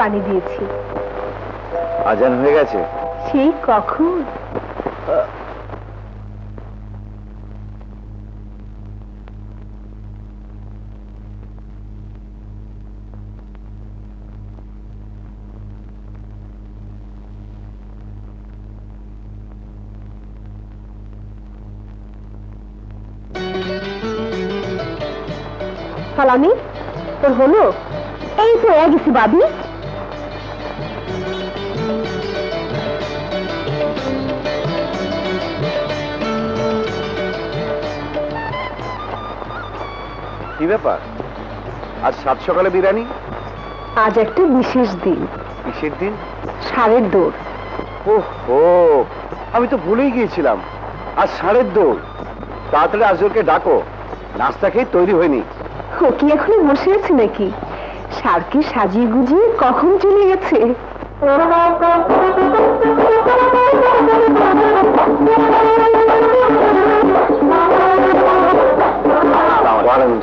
পানি দিয়েছি। আজান হয়ে গেছে? সেই কখন? সালামি তোর হলো? এই তো গেছি বাবি। কি ব্যাপার? আজ সাত সকালে বিরিয়ানি? আজ একটা বিশেষ দিন। কিসের দিন? সারের দৌড় ওহ আমি তো ভুলেই গিয়েছিলাম। আজ সাড়ের দৌড় তাড়াতাড়ি আজকে ডাকো। নাস্তা খেয়ে তৈরি হয়নি ও কি এখনও বসে আছে নাকি? সারকে সাজিয়ে গুজিয়ে কখন চলে গেছে?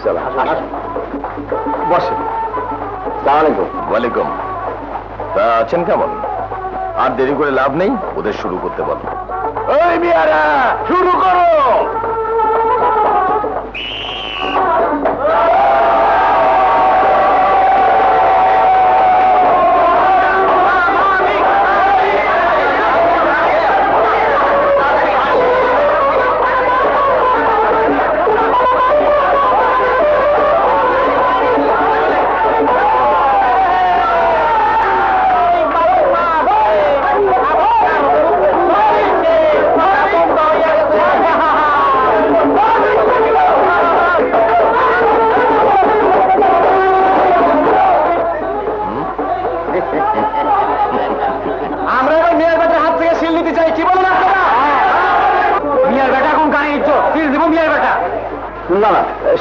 ওয়ালাইকুম সালাম। বসেন। সালামালাইকুম ওয়ালাইকুম। তা আছেন কেমন? আর দেরি করে লাভ নেই? ওদের শুরু করতে বলো। ওই মিয়ারা শুরু করো।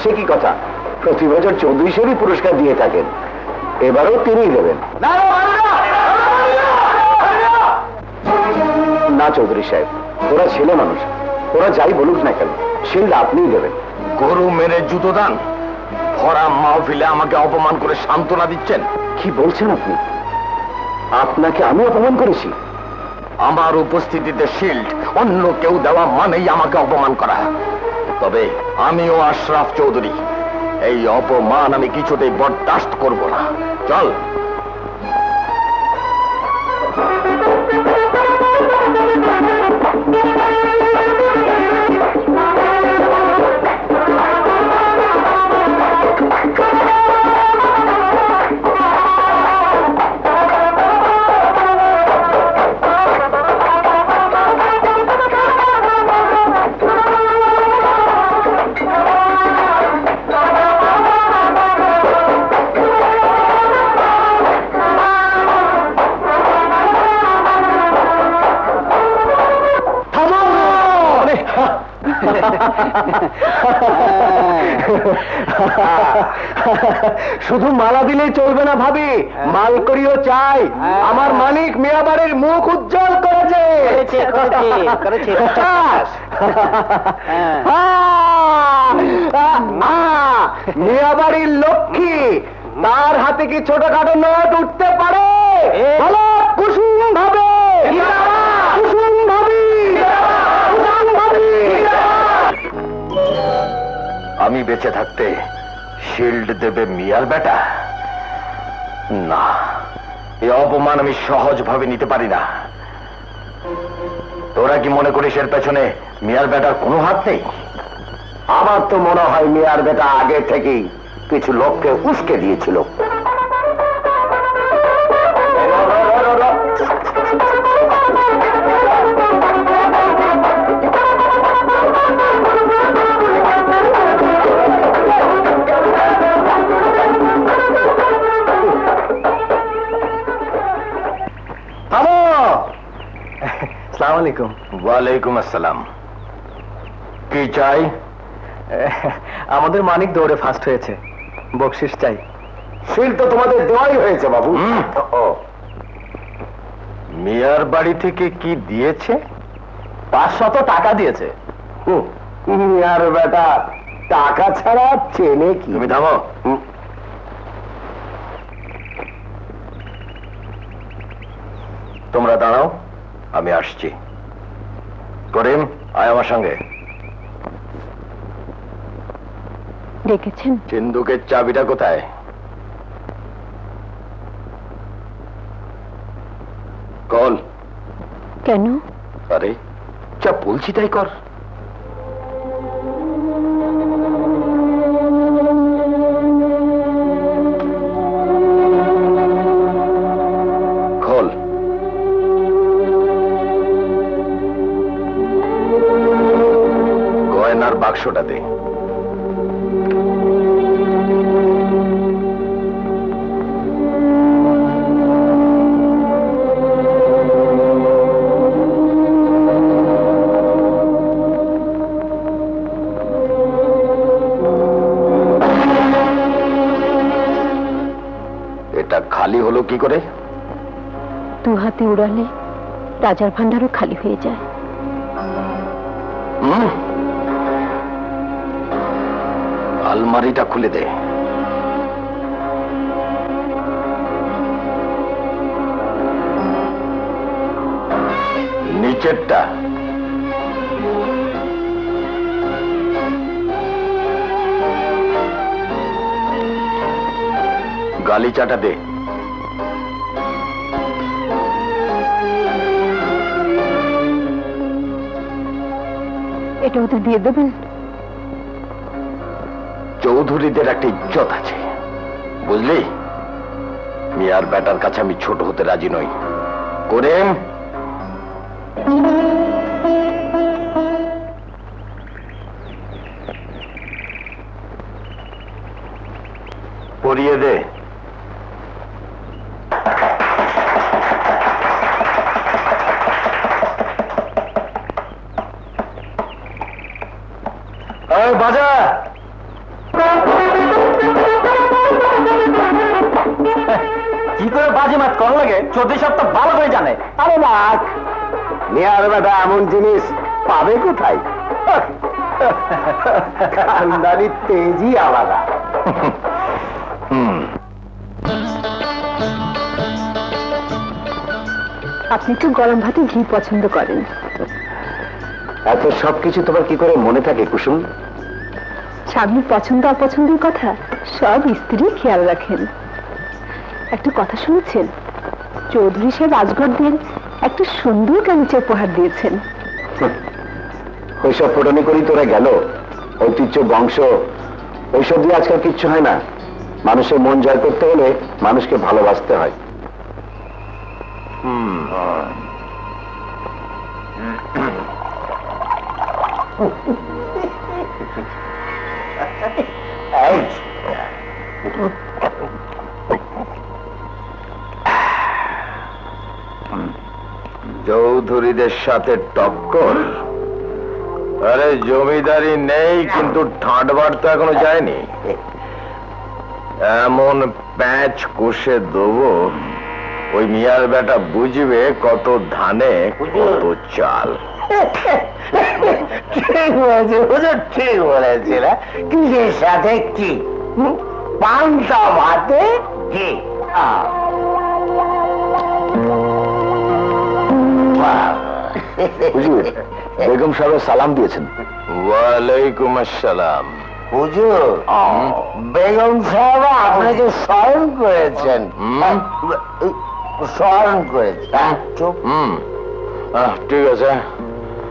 সে কি কথা? প্রতি বছর চৌধুরী পুরস্কার দিয়ে থাকেন। এবারও তিনিই দেবেন। না চৌধুরী সাহেব ওরা ছেলে মানুষ। ওরা যাই বলুক না কেন শিল্ড আপনিই দেবেন। গরু মেরে জুতো দান। ভরা মাহফিলে আমাকে অপমান করে সান্ত্বনা দিচ্ছেন। কি বলছেন আপনি? আপনাকে আমি অপমান করেছি? আমার উপস্থিতিতে শিল্ড অন্য কেউ দেওয়া মানেই আমাকে অপমান করা। তবে আমিও আশরাফ চৌধুরী। এই অপমান আমি কিছুতেই বরদাস্ত করব না। চল। শুধু মালা দিলেই চলবে না ভাবি। মাল করিও চাই। আমার মালিক মেয়াবাড়ির মুখ উজ্জ্বল করেছে। মেয়াবাড়ির লক্ষ্মী তার হাতে কি ছোটখাটো নোট উঠতে পারে? বলো কুসুম ভাবে কুসুম ভাবি আমি বেঁচে থাকতে শিল্ড দেবে মিয়ার বেটা? না, এ অপমান আমি সহজভাবে নিতে পারি না। তোরা কি মনে করিস এর পেছনে মিয়ার বেটার কোনো হাত নেই? আমার তো মনে হয় মিয়ার বেটা আগে থেকেই কিছু লোককে উস্কে দিয়েছিল। ওয়ালাইকুম আসসালাম। কি চাই? আমাদের মানিক দৌড়ে ফার্স্ট হয়েছে। বকশিস চাই। শিল তো তোমাদের দেওয়াই হয়েছে বাবু। মিয়ার বাড়ি থেকে কি দিয়েছে? পাঁচশত টাকা দিয়েছে। আর বেটা টাকা ছাড়া চেনে কি? তুমি থামো। তোমরা দাঁড়াও আমি আসছি। করিম আয় আমার সঙ্গে। দেখেছেন সিন্ধুকের চাবিটা কোথায়? কল। কেন? আরে চা বলছি তাই কর। রাজার ভান্ডারও খালি হয়ে যায়? আলমারিটা খুলে দে। নিচেরটা। গালিচাটা দে। এটা ওদের দিয়ে দেবেন চৌধুরীদের একটা ইজ্জত আছে। বুঝলি? মিয়ার বেটার কাছে আমি ছোট হতে রাজি নই। করেন আপনি তো গরম ভাতে ঘি পছন্দ করেন। এত সবকিছু তোমার কি করে মনে থাকে কুসুম? স্বামীর পছন্দ অপছন্দের কথা সব স্ত্রী খেয়াল রাখেন। একটা কথা শুনেছেন? চৌধুরী সাহেব রাজগড়দের একটা সুন্দর গালিচা উপহার দিয়েছেন। ওইসব ফোটানি করি তোরা গেল? ঐতিহ্য বংশ ওইসব দিয়ে আজকাল কিচ্ছু হয় না। মানুষের মন জয় করতে হলে মানুষকে ভালোবাসতে হয়। সাথে টক্কর আরে, জমিদারি নেই, কিন্তু ঠাঁট তো এখনও যায়নি। এমন প্যাচ কষে দেবো, ওই মিয়ার বেটা বুঝবে কত ধানে, কত চাল। ঠিক বলেছে হুজুর ঠিক বলেছিল সাথে কি? পান্তা ভাতে কি? হুজুর বেগম সাহেব সালাম দিয়েছেন। ওয়ালাইকুম আসসালাম। হুজুর বেগম সাহেব আপনাকে স্মরণ করেছেন হুম? স্মরণ করেছেন। চুপ। আহ, ঠিক আছে।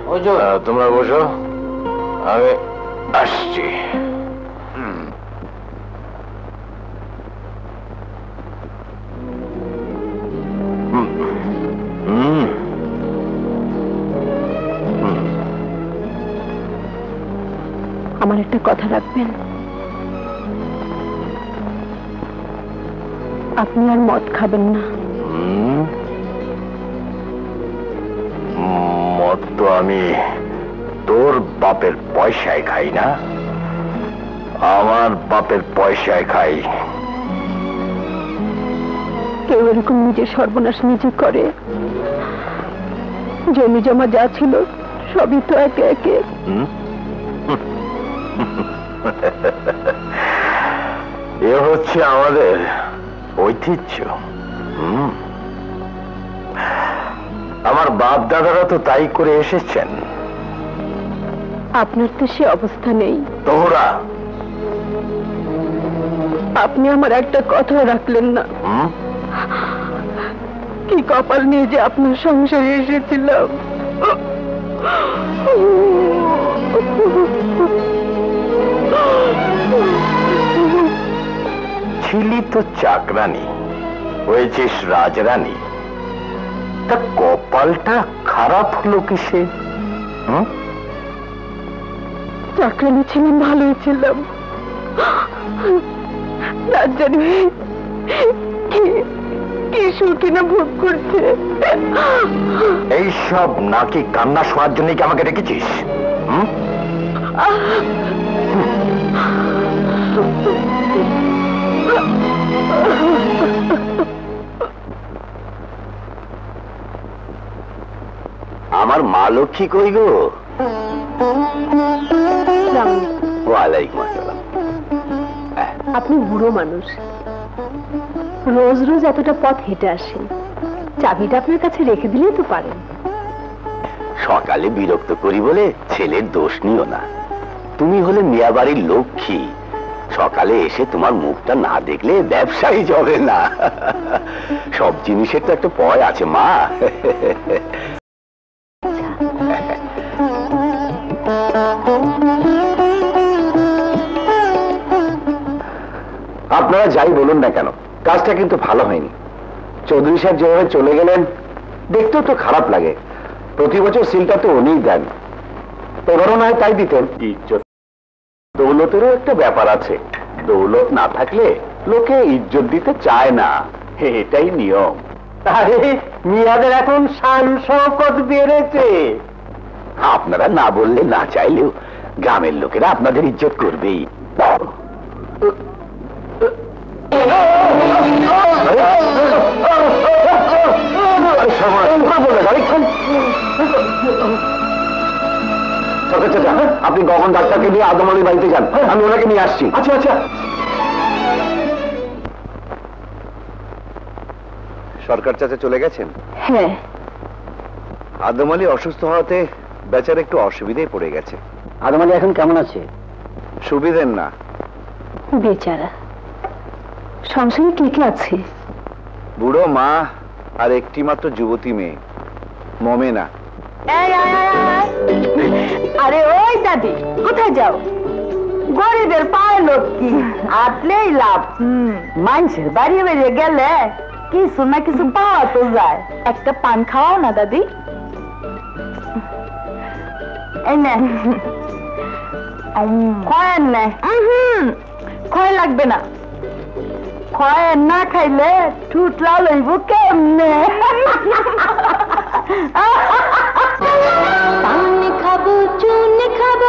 হুজুর। তোমরা বসো। আমি আসছি। একটা কথা রাখবেন। আপনি আর মদ খাবেন না। মদ তো আমি তোর বাপের পয়সায় খাই না। আমার বাপের পয়সায় খাই। কেউ এরকম নিজের সর্বনাশ নিজে করে। জমি জমা যা ছিল সবই তো একে একে? এ হচ্ছে আমাদের ঐতিহ্য। আমার বাপ দাদারা তো তাই করে এসেছেন। আপনার তো সে অবস্থা নেই। তোমরা আপনি আমার একটা কথা রাখলেন না? কি কপাল নিয়ে যে আপনার সংসারে এসেছিলাম। ছিলি তো চাকরানি হয়েছিস রাজরানী। তা কপালটা খারাপ হলো কিসে? চাকরানি ছিলাম ভালোই ছিলাম। রাত জানি কি- সুখী না ভোগ করছে? এইসব নাকি কান্না শোয়ার জন্য কি আমাকে রেখেছিস হুম? আমার মা লক্ষ্মী কই গো? ওয়ালাইকুম আসসালাম। আপনি বুড়ো মানুষ। রোজ রোজ এতটা পথ হেঁটে আসেন। চাবিটা আপনার কাছে রেখে দিলেই তো পারেন। সকালে বিরক্ত করি বলে ছেলের দোষ নিও না। তুমি হলে মিয়াবাড়ির লক্ষ্মী। সকালে এসে তোমার মুখটা না দেখলে ব্যবসায়ী যাবে না। সব জিনিসের তো একটা পয় আছে, মা। আপনারা যাই বলুন না কেন, কাজটা কিন্তু ভালো হয়নি। চৌধুরী সাহেব যেভাবে চলে গেলেন, দেখতেও তো খারাপ লাগে। প্রতি বছর সিলটা তো উনিই দেন। নয় তাই দিতেন। ইজ্জত দৌলতেরও একটা ব্যাপার আছে দৌলত না থাকলে লোকে ইজ্জত দিতে চায় না এটাই নিয়ম আরে মিয়াদের এখন শান শৌকত বেড়েছে আপনারা না বললে না চাইলেও গ্রামের লোকেরা আপনাদের ইজ্জত করবেই আপনি গগন ডাক্তারকে নিয়ে আদমালির বাড়িতে যান। আমি ওনাকে নিয়ে আসছি। আচ্ছা আচ্ছা। সরকার চাচা চলে গেছেন? হ্যাঁ। আদম আলী অসুস্থ হওয়াতে বেচার একটু অসুবিধায় পড়ে গেছে। আদম আলী এখন কেমন আছে? সুবিধের না। বেচারা। সংসারে কে কে আছে? বুড়ো মা আর একটি মাত্র যুবতী মেয়ে। মমেনা। আরে ওই দাদি কোথায় যাও? গরিবের পায় লক্ষ্মী আটলেই লাভ। মানুষের বাড়ি বেরিয়ে গেলে কিছু না কিছু পাওয়া তো যায়। একটা পান খাওয়াও না দাদি। এই নে। খয়ের নে। খয় লাগবে না। খয়ের না খাইলে ঠুট লাল হইব কেমনে? পান খাব চুন খাব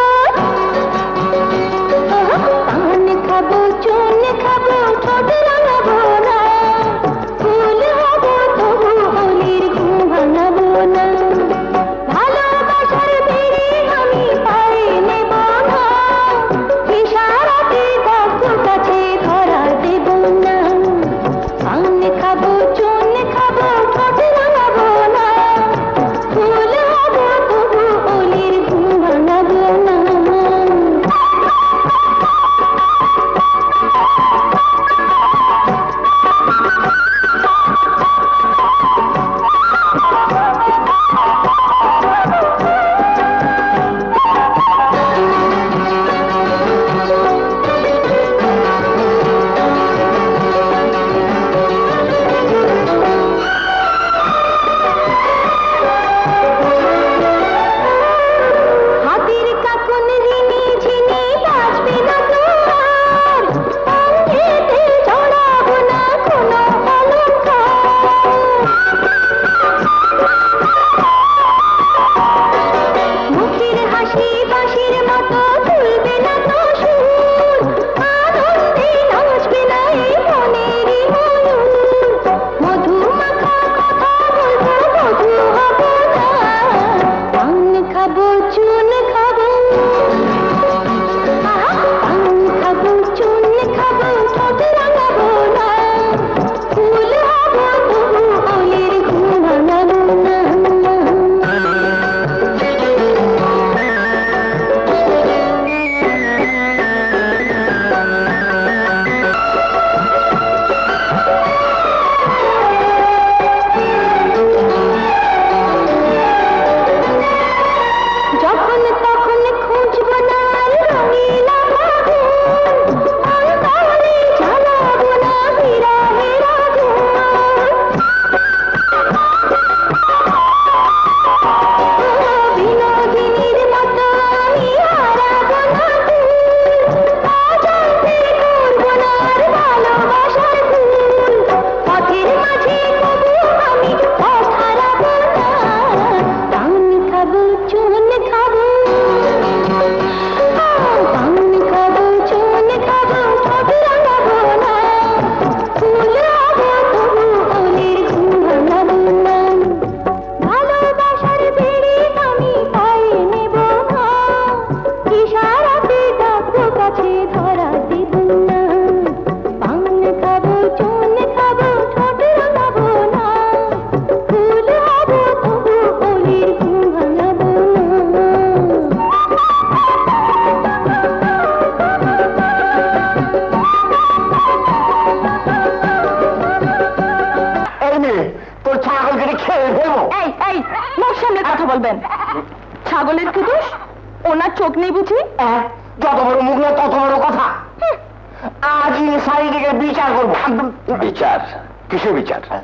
বিচার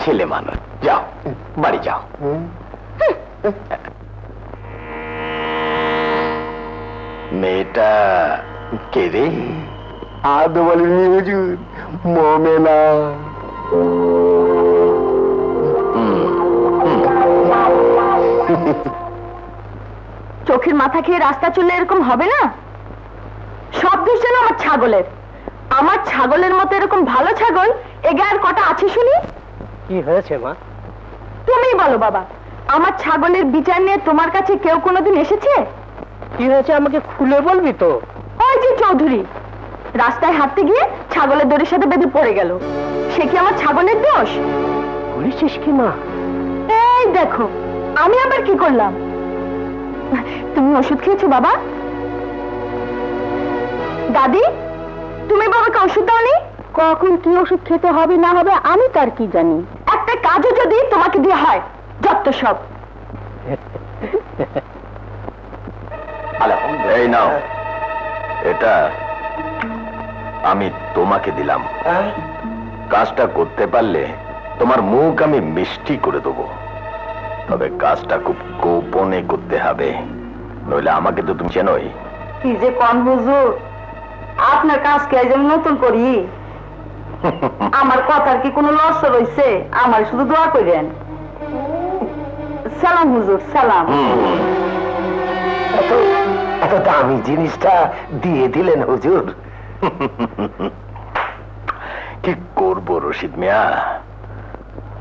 ছেলে মানুষ যাও বাড়ি যাও। মেয়েটা কে রে? আদম আলী হুজুর মমেনা। চোখের মাথা খেয়ে রাস্তা চললে এরকম হবে না? সব দোষ যেন আমার ছাগলের। আমার ছাগলের মতো এরকম ভালো ছাগল এগে আর কটা আছে শুনি? কি হয়েছে মা? তুমিই বলো বাবা। আমার ছাগলের বিচার নিয়ে তোমার কাছে কেউ কোনোদিন এসেছে? কি হয়েছে আমাকে খুলে বলবি তো? ওই যে চৌধুরী। রাস্তায় হাঁটতে গিয়ে ছাগলের দড়ির সাথে বেঁধে পড়ে গেল। সে কি আমার ছাগলের দোষ? বলেছিস কি মা? এই দেখো আমি আবার কি করলাম? তুমি ওষুধ খেয়েছো বাবা? দাদি? তুমি বাবাকে ওষুধ দাওনি? কখন কি ওষুধ খেতে হবে না হবে আমি তার কি জানি? একটা কাজও যদি তোমাকে দিয়ে হয় যত সব। এই নাও। এটা আমি তোমাকে দিলাম। কাজটা করতে পারলে তোমার মুখ আমি মিষ্টি করে দেবো। তবে কাজটা খুব গোপনে করতে হবে। নইলে আমাকে তো তুমি চেনোই। কি যে কন হুজুর। আপনার কাজ কে যেমন নতুন করি। আমার কথার কি কোনো লস রয়েছে আমার শুধু দোয়া করেন সালাম হুজুর, সালাম। এত দামি জিনিসটা দিয়ে দিলেন হুজুর। কি করব রশিদ মিয়া?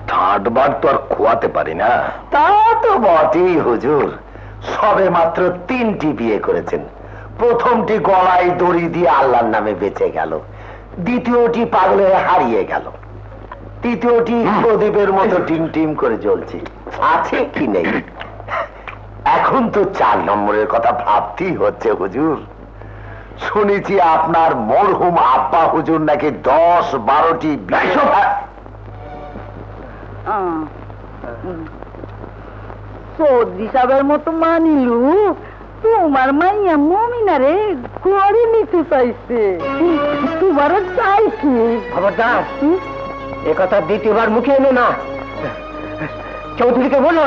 থার্ড বার তো আর খোয়াতে পারি না। তা তো বটেই হুজুর। সবে মাত্র তিনটি বিয়ে করেছেন। প্রথমটি গলায় দড়ি দিয়ে আল্লাহর নামে বেঁচে গেল দ্বিতীয়টি পাগলে হারিয়ে গেল তৃতীয়টি প্রদীপের মতো টিম টিম করে জ্বলছে। আছে কি নেই? এখন তো চার নম্বরের কথা ভাবতেই হচ্ছে হুজুর। শুনেছি আপনার মরহুম আব্বা হুজুর নাকি দশ বারোটি সাহেবের মতো মানিলু। তোমার মাইয়া মমিনা রে ঘরে নিতে চাইছে। তোমারও চাই কি? খবরদার এ কথা দ্বিতীয়বার মুখে এনে না। চৌধুরীকে বলো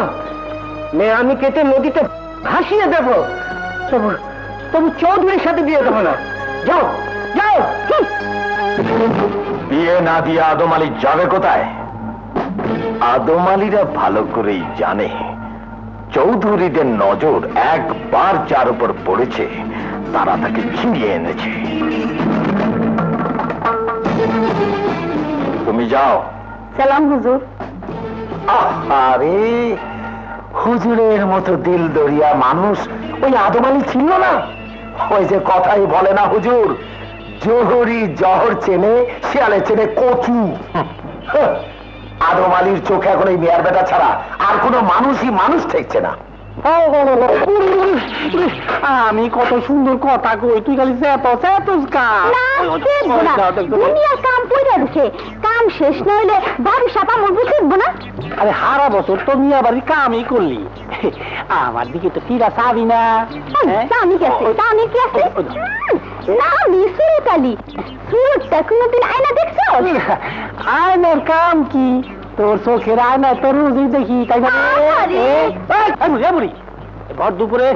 নে আমি কেটে নদীতে ভাসিয়ে দেব। তবু তবু চৌধুরীর সাথে বিয়ে দেবো না। যাও যাও। বিয়ে না দিয়ে আদম আলী যাবে কোথায়? আদম আলীরা ভালো করেই জানে। চৌধুরীদের নজর একবার যার উপর পড়েছে তারা তাকে ছিনিয়ে এনেছে। তুমি যাও। সালাম হুজুর। আরে হুজুরের মতো দিল দরিয়া মানুষ ওই আদম আলী ছিল না? ওই যে কথাই বলে না হুজুর জোহরি জহর চেনে শিয়ালে চেনে কচু। হ্যাঁ, আদম আলীর চোখে এখন এই মেয়ার বেটা ছাড়া আর কোনো মানুষই মানুষ ঠেকছে না। আমি কত সুন্দর কথা কই তুই খালি চেত চেতুস দুনিয়া কাম পড়ে রয়েছে কাম শেষ না হইলে বাড়ি সাপা মজবুত থাকব না। আরে হারা বছর তো মিয়া বাড়ি কামই করলি। আমার দিকে তো তীরা চাবি না? আমি কি আছে? আমি কি আছে? না আমি সুরতালি। সুরতটা কোনোদিন আয়না দেখছ আয়নার কাম কি? তোর চোখের আয়না তোর রোজই দেখি তাই না বুড়ি, ভর দুপুরে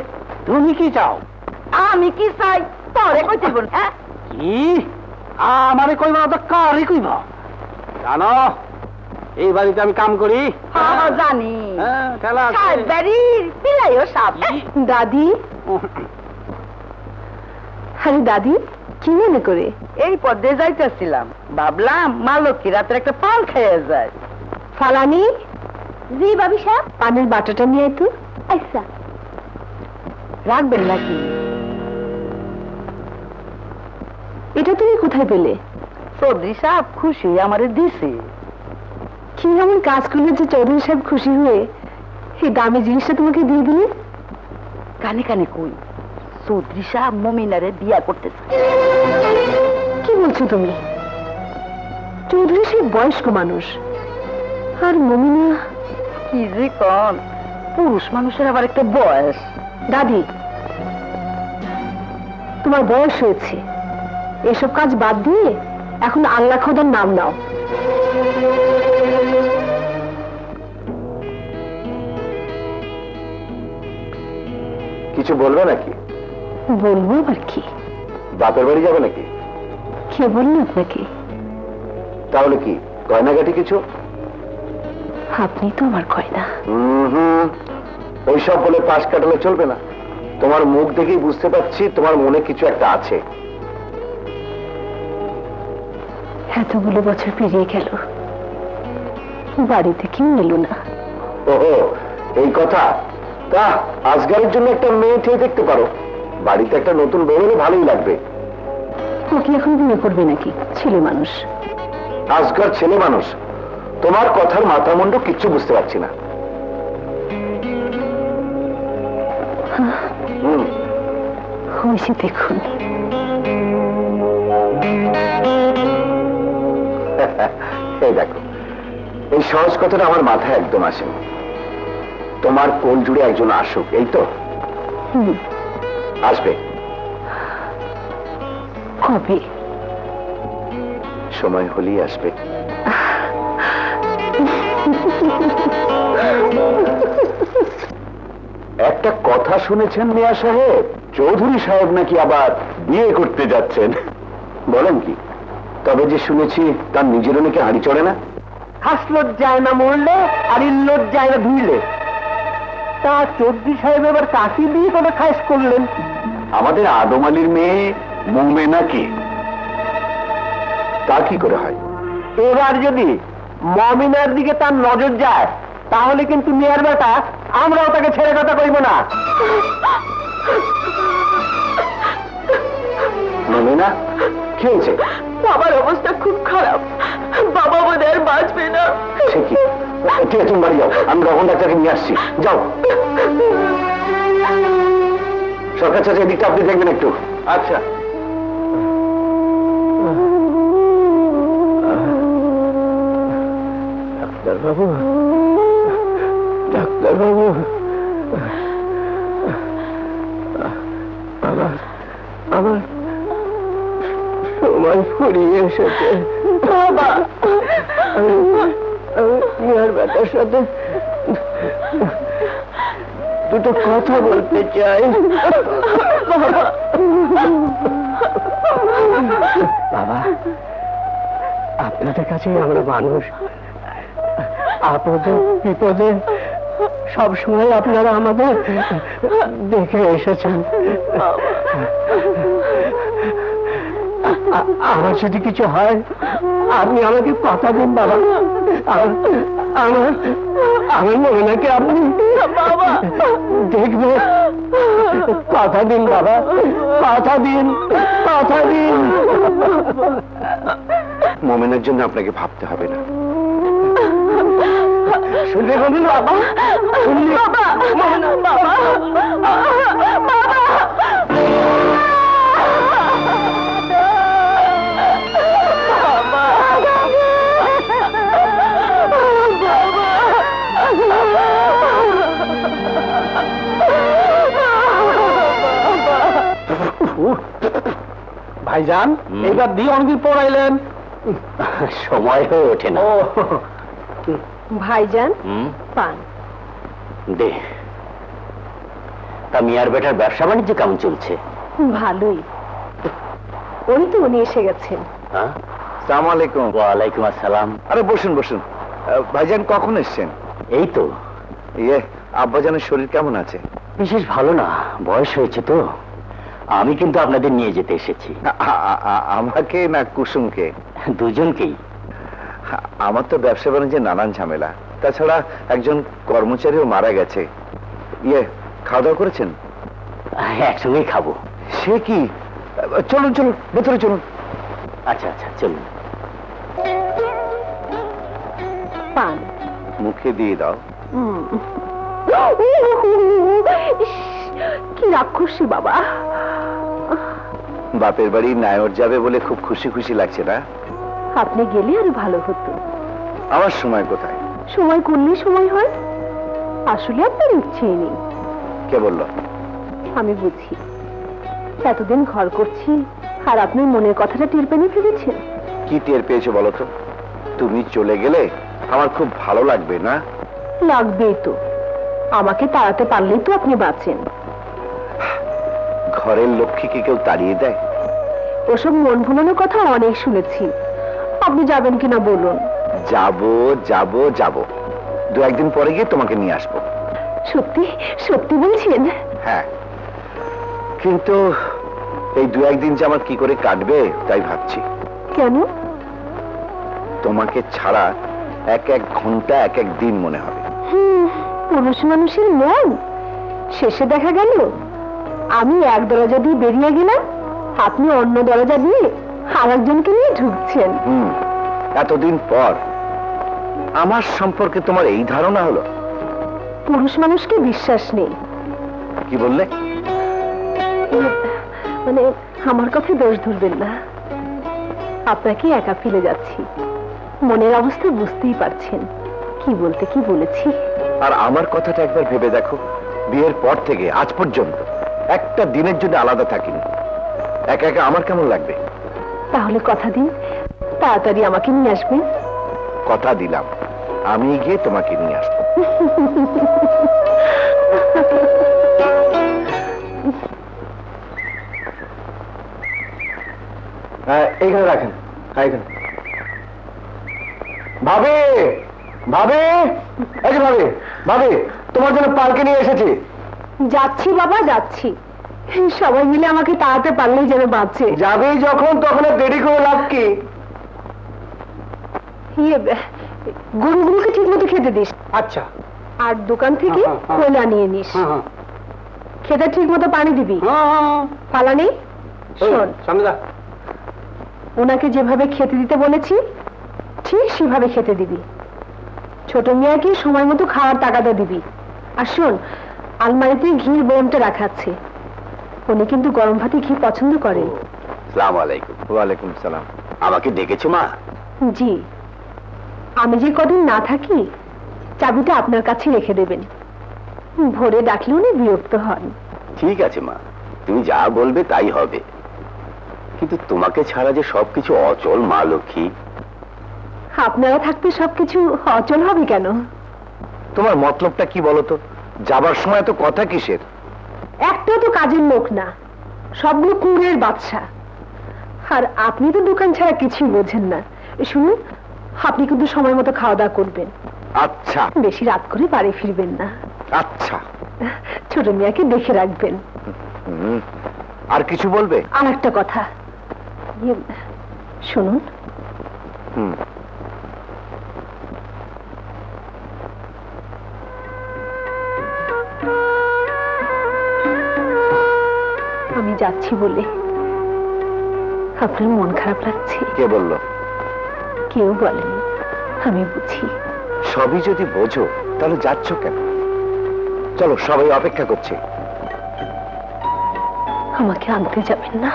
তুমি কি চাও? আমি কি চাই? তোরে কইতে বল হ্যাঁ? কি? আমারে কইবা তো কারই কইবা? জানো এই বাড়িতে আমি কাম করি। হ্যাঁ জানি। হ্যাঁ পিলাইও সাপ দাদি? আরে দাদি কি মনে করে? এই পদে যাইতেছিলাম। ভাবলাম মা লক্ষ্মী রাতের একটা পাল খেয়ে যায়। ফালানি জি বাবি সাহেব। পানের বাটাটা নিয়ে তো। আচ্ছা রাখবেন নাকি? এটা তুমি কোথায় পেলে? চৌধুরী সাহেব খুশি আমারে দিছে। কি এমন কাজ করলে যে চৌধুরী সাহেব খুশি হয়ে এই দামি জিনিসটা তোমাকে দিয়ে দিলে? কানে কানে কই চৌধুরী সাহেব মমিনারে বিয়া করতেছে কি বলছো তুমি? চৌধুরী সাহেব বয়স্ক মানুষ। আর মমিনা? কি যে কন? পুরুষ মানুষের আবার একটা বয়স। দাদি তোমার বয়স হয়েছে। এসব কাজ বাদ দিয়ে এখন আল্লাহ খোদার নাম নাও। কিছু বলবে নাকি? বলব আবার কি? বাপের বাড়ি যাবে নাকি? কে বলল আপনাকে? তাহলে কি গয়নাগাটি কিছু? আপনি তো আমার কয়না। ওইসব বলে পাশ কাটালে চলবে না। তোমার মুখ দেখেই বুঝতে পারছি তোমার মনে কিছু একটা আছে। এতগুলো বছর পেরিয়ে গেল। বাড়িতে কেউ এলো না। ওহো এই কথা? তা আজগারের জন্য একটা মেয়ে ঠিক দেখতে পারো। বাড়িতে একটা নতুন বউ হলে ভালোই লাগবে। ও কি এখন বিয়ে করবে নাকি? ছেলে মানুষ। আজগার ছেলে মানুষ। তোমার কথার মাথা মুন্ডু কিচ্ছু বুঝতে পারছি না। দেখুন। এই দেখো এই সহজ কথাটা আমার মাথায় একদম আসেনি। তোমার কোল জুড়ে একজন আসুক এই তো? আসবে। কবে? সময় হলেই আসবে। একটা কথা শুনেছেন মিয়া সাহেব? চৌধুরী সাহেব নাকি আবার বিয়ে করতে যাচ্ছেন? বলেন কি? তবে যে শুনেছি তার নিজেরও নাকি হাড়ি চড়ে না। হাসলোর যায় না মরলে আর ইল্লোর যায় না ধুইলে। তা চৌধুরী সাহেব এবার কাশি দিয়ে কোনো খাইস করলেন? আমাদের আদম আলীর মেয়ে মুমে নাকি তা কি করে হয়? এবার যদি মমিনার দিকে তার নজর যায় তাহলে কিন্তু মেয়ের বেটা আমরাও তাকে ছেড়ে কথা কইব না। মুমিনা কি হয়েছে? বাবার অবস্থা খুব খারাপ। বাবা বোধ আর বাঁচবে না। সে কি? ঠিক আছে বাড়ি যাও আমি রহন ডাক্তারকে নিয়ে আসছি। যাও। সরকার চাচা এদিকটা আপনি দেখবেন একটু। আচ্ছা। ডাক্তার বাবু ডাক্তার বাবু আমার আমার সময় ফুরিয়ে এসেছে। বাবা। মিয়ার সাথে দুটো কথা বলতে চাই। বাবা। আপনাদের কাছে আমরা মানুষ। আপদে বিপদে সব সময় আপনারা আমাদের দেখে এসেছেন। আমার যদি কিছু হয় আপনি আমাকে কথা দিন বাবা। আমার আমার আপনি বাবা। দেখবে কথা দিন বাবা। কথা দিন কথা দিন। মোমেনের জন্য আপনাকে ভাবতে হবে না। শুনলে বলুন বাবা শুনলে বাবা বাবা ভাইজান এইবার দিয়ে অনেকদিন পড়াইলেন সময় হয়ে ওঠে না। ভাইজান পান। দে। তা মিয়ার বেটার ব্যবসা বাণিজ্য কেমন চলছে? ভালোই। ওই তো উনি এসে গেছেন। হ্যাঁ? সালাম আলাইকুম। ওয়ালাইকুম আসসালাম। আরে বসুন বসুন। ভাইজান কখন এসছেন? এই তো। ইয়ে আব্বাজানের শরীর কেমন আছে? বিশেষ ভালো না বয়স হয়েছে তো। আমি কিন্তু আপনাদের নিয়ে যেতে এসেছি। আমাকে না কুসুমকে? দুজনকেই। আমার তো ব্যবসা বাণিজ্যে নানান ঝামেলা। তাছাড়া একজন কর্মচারীও মারা গেছে। ইয়ে খাওয়া দাওয়া করেছেন? একসঙ্গেই খাব। সে কি? চলুন চলুন ভেতরে চলুন। আচ্ছা আচ্ছা চলুন। পান। মুখে দিয়ে দাও। কি রাক্ষসী বাবা। বাপের বাড়ি নায়র যাবে বলে খুব খুশি খুশি লাগছে না? আপনি গেলে আরও ভালো হতো। আমার সময় কোথায়? সময় করলেই সময় হয়? আসলে আপনার ইচ্ছেই নেই। কে বলল? আমি বুঝি। এতদিন ঘর করছি আর আপনি মনের কথাটা টের পেনে ভেবেছেন কি টের পেয়েছ বলো তো? তুমি চলে গেলে আমার খুব ভালো লাগবে না? লাগবেই তো। আমাকে তাড়াতে পারলেই তো আপনি বাঁচেন। ঘরের লক্ষ্মীকে কেউ তাড়িয়ে দেয়? ওসব মন ভুলানোর কথা অনেক শুনেছি। আপনি যাবেন কিনা বলুন। যাব যাব যাব। দু একদিন পরে গিয়ে তোমাকে নিয়ে আসব। সত্যি? সত্যি বলছেন? হ্যাঁ। কিন্তু এই দু একদিন যে আমার কি করে কাটবে তাই ভাবছি। কেন? তোমাকে ছাড়া এক এক ঘণ্টা এক এক দিন মনে হবে। পুরুষ মানুষের মন। শেষে দেখা গেল আমি এক দরজা দিয়ে বেরিয়ে গেলাম আপনি অন্য দরজা দিয়ে আর একজনকে নিয়ে ঢুকছেন। এতদিন পর আমার সম্পর্কে তোমার এই ধারণা হলো। পুরুষ মানুষকে বিশ্বাস নেই। কি বললে? মানে আমার কথায় দোষ ধরবেন না। আপনাকে একা ফেলে যাচ্ছি। মনের অবস্থা বুঝতেই পারছেন। কি বলতে কি বলেছি? আর আমার কথাটা একবার ভেবে দেখো বিয়ের পর থেকে আজ পর্যন্ত একটা দিনের জন্য আলাদা থাকিনি। একা একা আমার কেমন লাগবে? তাহলে কথা দিন। তাড়াতাড়ি আমাকে নিয়ে আসবেন। কথা দিলাম। আমি গিয়ে তোমাকে নিয়ে আসব। হ্যাঁ, এইখানে রাখেন। হ্যাঁ, এইখানে। ভাবি! ভাবি! এই যে ভাবি ভাবি তোমার জন্য পার্কে নিয়ে এসেছি। যাচ্ছি বাবা যাচ্ছি। সবাই মিলে আমাকে তাড়াতে পারলেই যেন বাঁচে। যাবি যখন তখন দেরি করে লাভ কি? ইয়ে, গরুগুলোকে ঠিক মতো খেতে দিস। আচ্ছা। আর দোকান থেকে হ্যাঁ, হ্যাঁ। নিয়ে নিস। হ্যাঁ খেতে ঠিক মতো পানি দিবি। হ্যাঁ ফালা নেই? শোন। ওনাকে যেভাবে খেতে দিতে বলেছি ঠিক সেভাবে খেতে দিবি। ছোট মিয়াকে সময় মতো খাওয়ার টাকাটা দিবি। আর শোন আলমারিতে ঘির বয়মটা রাখাচ্ছে আছে। উনি কিন্তু গরম ভাতে ঘি পছন্দ করেন সালাম আলাইকুম। ওয়ালাইকুম সালাম। আমাকে ডেকেছো মা? জি। আমি যে কদিন না থাকি চাবিটা আপনার কাছে রেখে দেবেন। ভোরে ডাকলে উনি বিরক্ত হন। ঠিক আছে মা। তুমি যা বলবে তাই হবে। কিন্তু তোমাকে ছাড়া যে সবকিছু অচল মা লক্ষ্মী। আপনারা থাকতে সবকিছু অচল হবে কেন? তোমার মতলবটা কি বলতো যাবার সময় তো কথা কিসের? একটাও তো কাজের লোক না সবগুলো কুঁড়ের বাদশা। আর আপনি তো দোকান ছাড়া কিছুই বোঝেন না। শুনুন আপনি কিন্তু সময় মতো খাওয়া দাওয়া করবেন। আচ্ছা। বেশি রাত করে বাড়ি ফিরবেন না। আচ্ছা। ছোট মিয়াকে দেখে রাখবেন। আর কিছু বলবে? আর একটা কথা। ইয়ে, শুনুন। হুম। যাচ্ছি বলে। আপনার মন খারাপ লাগছে? কে বলল? কেউ বলেনি। আমি বুঝি। সবই যদি বোঝো তাহলে যাচ্ছ কেন? চলো সবাই অপেক্ষা করছে। আমাকে আনতে যাবেন না?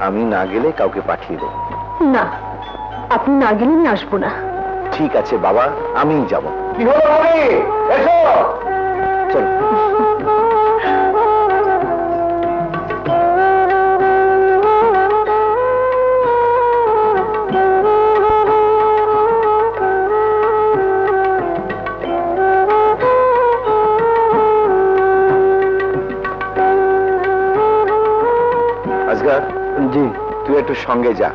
আমি না গেলে কাউকে পাঠিয়ে দেবো। না আপনি না গেলে আমি আসব না। ঠিক আছে বাবা আমিই যাব। কি হলো এসো! চলো। একটু সঙ্গে যা।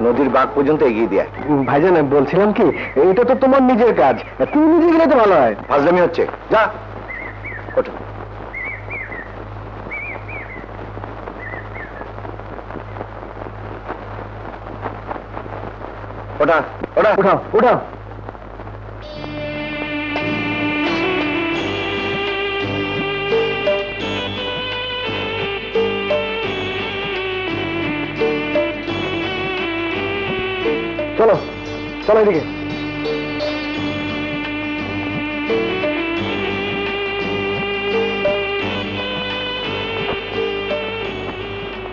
নদীর বাঘ পর্যন্ত এগিয়ে দিয়ে। ভাইজান বলছিলাম কি এটা তো তোমার নিজের কাজ। তুমি নিজে গেলে তো ভালো হয়। ফাজলামি হচ্ছে। যা। ওঠো। ওটা ওটা ওঠা উঠাও চলো এদিকে।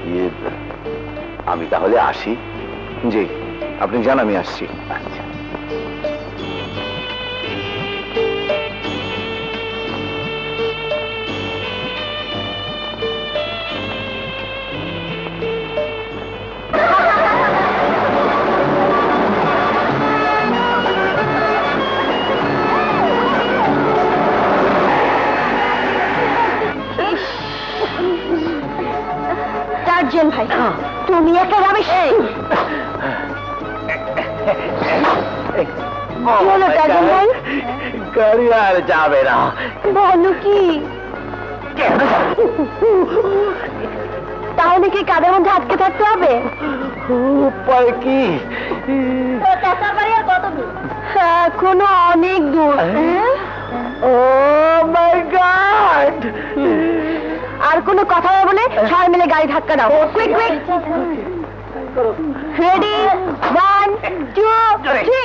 ইয়ে, আমি তাহলে আসি? জি। আপনি যান আমি আসছি। যাবে না। বলো কি? তাহলে কি কাদের মধ্যে আটকে থাকতে হবে? উপায় কি? এখনও অনেক দূর। ও মাই গড! আর কোনো কথা না বলে সবাই মিলে গাড়ি ধাক্কা দাও। Quick quick ready one two three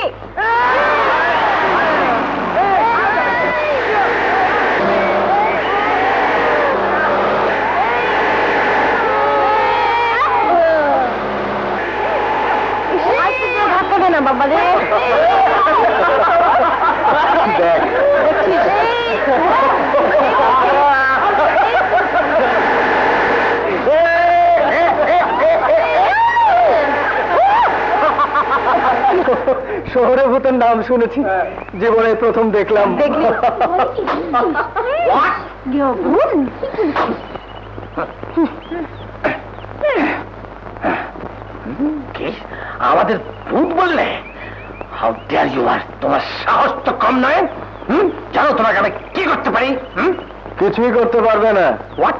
শহরে ভূতের নাম শুনেছি। জীবনে প্রথম দেখলাম। দেখলি? ভুল কি আমাদের ভূত বললে হাউ ডেয়ার ইউ আর তোমার সাহস তো কম নয় হুম? জানো তোমাকে আমি কি করতে পারি হুম? কিছুই করতে পারবে না। হোয়াট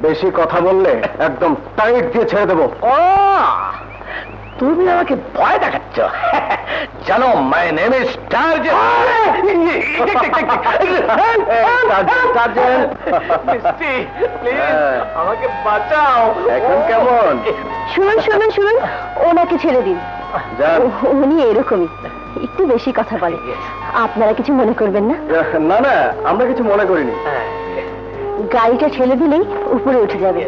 বেশি কথা বললে একদম টাইট দিয়ে ছেড়ে দেবো। ও তুমি আমাকে ভয় দেখাচ্ছ। জানো মাই নেম ইজ টার্জেন আমাকে বাঁচাও। এখন কেমন? শুনুন শুনুন শুনুন ওনাকে ছেড়ে দিন। উনি এরকমই একটু বেশি কথা বলে। আপনারা কিছু মনে করবেন না? না না আমরা কিছু মনে করিনি। গাড়িটা ছেড়ে দিলেই উপরে উঠে যাবে।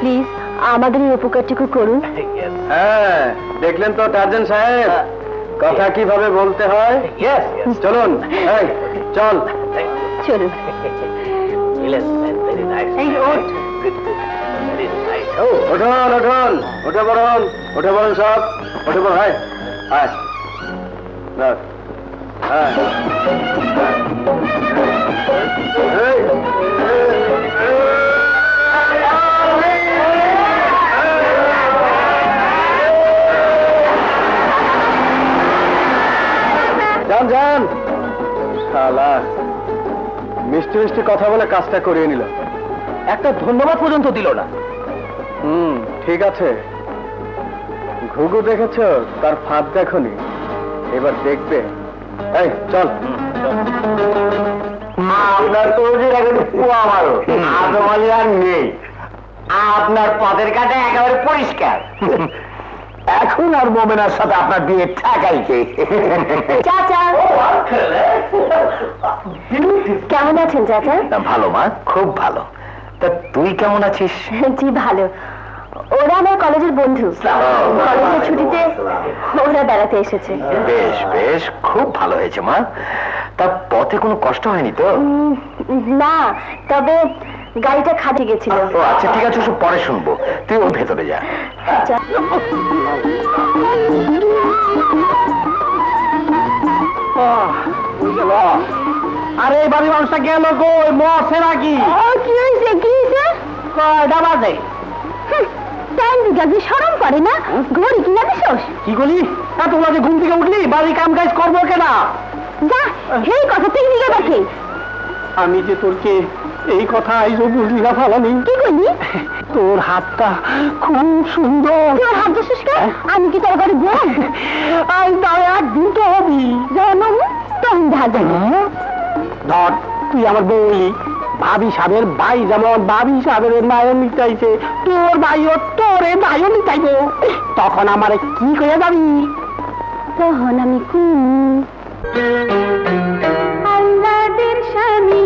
প্লিজ আমাদের এই উপকারটুকু করুন। হ্যাঁ দেখলেন তো টার্জেন সাহেব? কথা কীভাবে বলতে হয়? চলুন চল। চলুন। ওঠ। উঠুন উঠুন উঠে পড়ুন উঠে পড়ুন সব উঠে পড়ুন হায় দাঁড়। হ্যাঁ শালা মিষ্টি মিষ্টি কথা বলে কাজটা করিয়ে নিল। একটা ধন্যবাদ পর্যন্ত দিল না। হুম ঠিক আছে। ঘুঘু দেখেছ? তার ফাঁদ দেখনি। এবার দেখবে। এই চল। আপনার তো মারো আদমালি আর নেই। আপনার পদের কাটা একেবারে পরিষ্কার। এখন আর মোমেনার সাথে আপনার বিয়ে ঠাকাইছে চাচা। কেমন আছেন চাচা? ভালো মা খুব ভালো। তা তুই কেমন আছিস? জি ভালো। ওরা আমার কলেজের বন্ধু। কলেজের ছুটিতে ওরা বেড়াতে এসেছে। বেশ বেশ খুব ভালো হয়েছে মা। তা পথে কোনো কষ্ট হয়নি তো? উম, না তবে গাড়িটা খাটে গেছিল। ও আচ্ছা ঠিক আছে সব পরে শুনব। তুই ওর ভেতরে যা। আরে এই বাড়ির মানুষটা গেল মরছে নাকি কি হয়েছে কি হয়েছে? কয়টা বাজে। টাইম দিকে সরম করে না ঘড়ি কি জানিস কি করলি এত বাজে ঘুম থেকে উঠলি বাড়ি কাম কাজ করব কেনা? যা সেই কথা তুই দিকে দেখে। আমি যে তোরকে এই কথা আইজো বুঝলি না ফালানি কি করলি তোর হাতটা খুব সুন্দর। তোর হাত দিছিস আমি কি তোর ঘরে বোন আজ তাও একদিন তো হবি যেমন তখন যাবে ধর তুই আমার বৌলি। ভাবি সাহেবের ভাই যেমন ভাবি সাহেবের মায়ের নিতাইছে তোর ভাইও তোরে ভাইও নিতাইবো তখন আমার কি করে যাবি? তখন আমি কুম। আল্লাদের স্বামী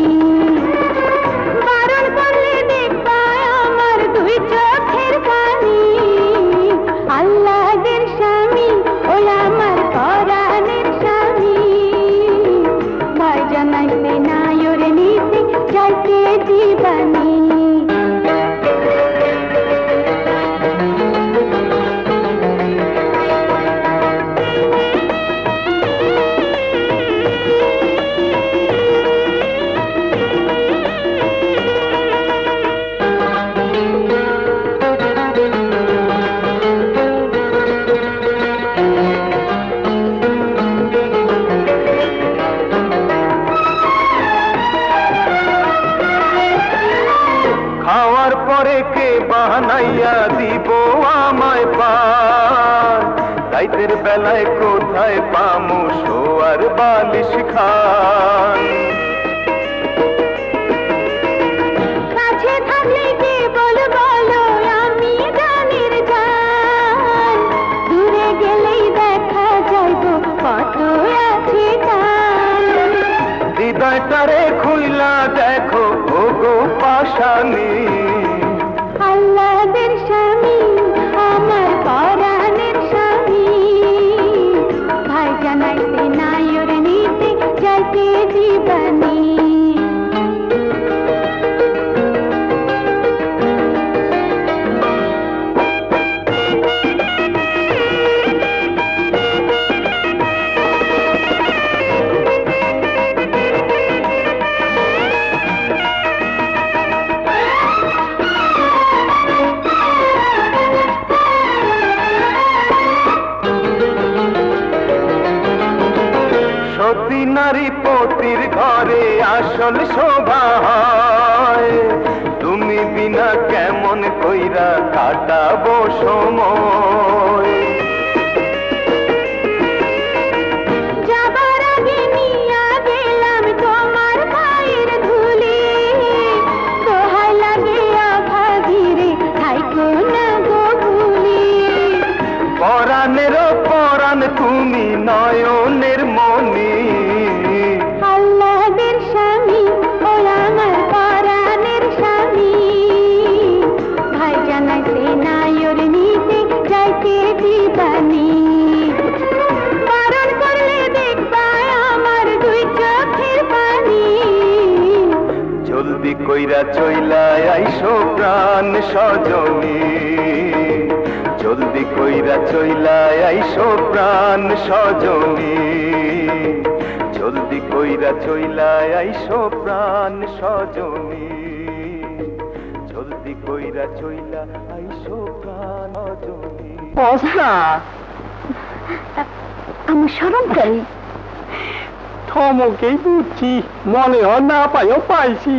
থমকেই বুঝছি মনে হয় না পাইও পাইছি।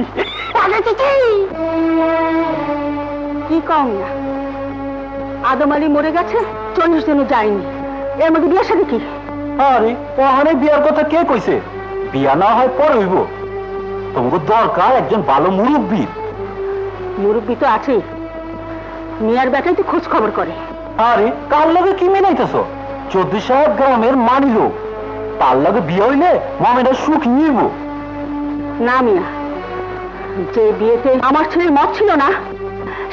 কি কম না? আদম আলী মরে গেছে চল্লিশ দিনও যায়নি। এর মধ্যে বিয়ের সাথে কি? আরে ওখানে বিয়ার কথা কে কইছে? বিয়া না হয় পরে হইব। তোমাকে দরকার একজন ভালো মুরব্বীর। মুরব্বী তো আছে মিয়ার বেটাই তো খোঁজ খবর করে। আরে কার লগে কি মেলাইতেছ? চৌধুরী সাহেব গ্রামের মানি লোক। তার লগে বিয়ে হইলে মামেরা সুখ নিব। না মিয়া যে বিয়েতে আমার ছেলের মত ছিল না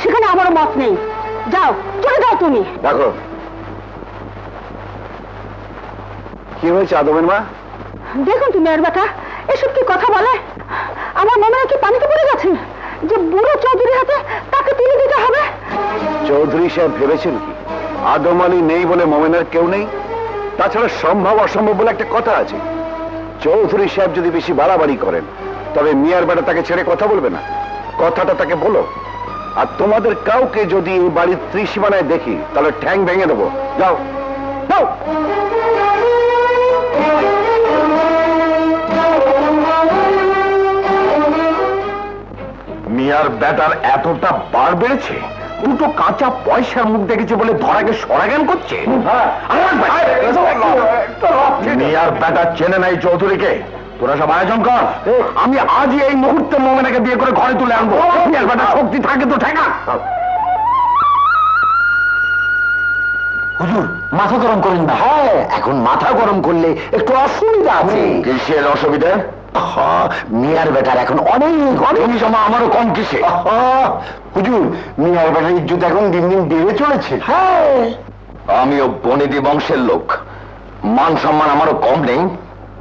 সেখানে আমারও মত নেই। যাও চলে যাও তুমি। দেখো। কি হয়েছে আদমের মা? দেখুন তুমি বেটা এসব কি কথা বলে? আমার মনে কি পানিতে পড়ে গেছে? যে বুড়ো চৌধুরী হাতে তাকে তুলে দিতে হবে? চৌধুরী সাহেব ভেবেছেন কি? আদম আলী নেই বলে মোমেনার কেউ নেই? তাছাড়া সম্ভব অসম্ভব বলে একটা কথা আছে। চৌধুরী সাহেব যদি বেশি বাড়াবাড়ি করেন, তবে মিয়ার বেটা তাকে ছেড়ে কথা বলবে না। কথাটা তাকে বলো। আর তোমাদের কাউকে যদি এই বাড়ির ত্রিসীমানায় দেখি, তাহলে ঠ্যাং ভেঙে দেবো। যাও। যাও। মিয়ার ব্যাটার এতটা বার বেড়েছে? দুটো কাঁচা পয়সার মুখ দেখেছে বলে ধরাকে সরাজ্ঞান করছে? মিয়ার ব্যাটার চেনে নাই চৌধুরীকে। তোরা সব আয়োজন কর। আমি আজই এই মুহূর্তে মোমেনাকে বিয়ে করে ঘরে তুলে আনব। ব্যাটার শক্তি থাকে তো ঠেকা। হুজুর মাথা গরম করেন না। হ্যাঁ এখন মাথা গরম করলে একটু অসুবিধা আছে। কিসের অসুবিধা? মিয়ার বেটার এখন অনেক অনেক সময় আমারও কম কিসে। হুজুর মিয়ার বেটার ইজ্জত এখন দিন দিন বেড়ে চলেছে। হ্যাঁ। আমিও বনেদি বংশের লোক। মান সম্মান আমারও কম নেই।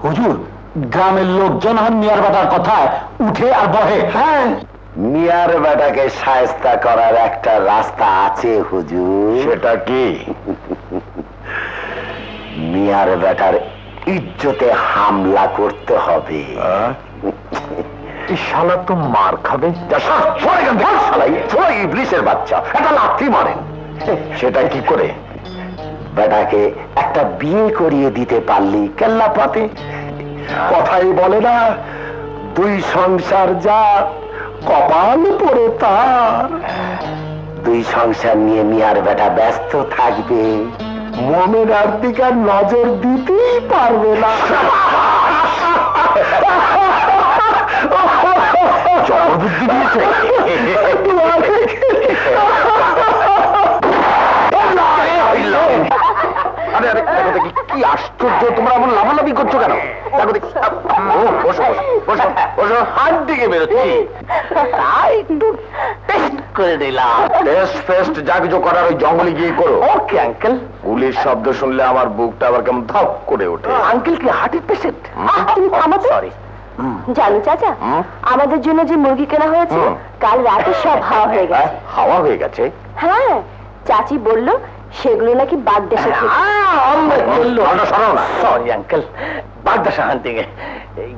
হুজুর গ্রামের লোকজন হন মিয়ার বেটার কথায় উঠে আর বহে। হ্যাঁ। মিয়ার বেটাকে সায়স্তা করার একটা রাস্তা আছে হুজুর। সেটা কি? মিয়ার বেটার ইজ্জতে হামলা করতে হবে। শালা তো মার খাবে। ইবলিশের বাচ্চা। একটা লাথি মারেন। সেটা কি করে? বেটাকে একটা বিয়ে করিয়ে দিতে পারলি কেল্লা পাতে কথাই বলে না দুই সংসার যা কপাল পড়ে তার। দুই সংসার নিয়ে মিয়ার বেটা ব্যস্ত থাকবে। মমেনার দিকে নজর দিতেই পারবে না। বুদ্ধি দিয়েছে। আরে আরে দেখো দেখি কি আশ্চর্য তোমরা এমন লাফালাফি করছ কেন? দেখো দেখি ও বসো বসো বসো বসো হাত দিকে বেরোচ্ছি। তাই একটু টেস্ট করে দিলাম টেস্ট ফেস্ট যা কিছু করার ওই জঙ্গলে গিয়ে করো। ওকে আঙ্কেল গুলির শব্দ শুনলে আমার বুকটা আবার কেমন ধপ করে ওঠে। আঙ্কেল কি হার্টের পেশেন্ট। সরি জানো চাচা আমাদের জন্য যে মুরগি কেনা হয়েছে কাল রাতে সব হাওয়া হয়ে গেছে। হাওয়া হয়ে গেছে? হ্যাঁ চাচি বলল সেগুলো নাকি সরি আঙ্কেল শাহান থেকে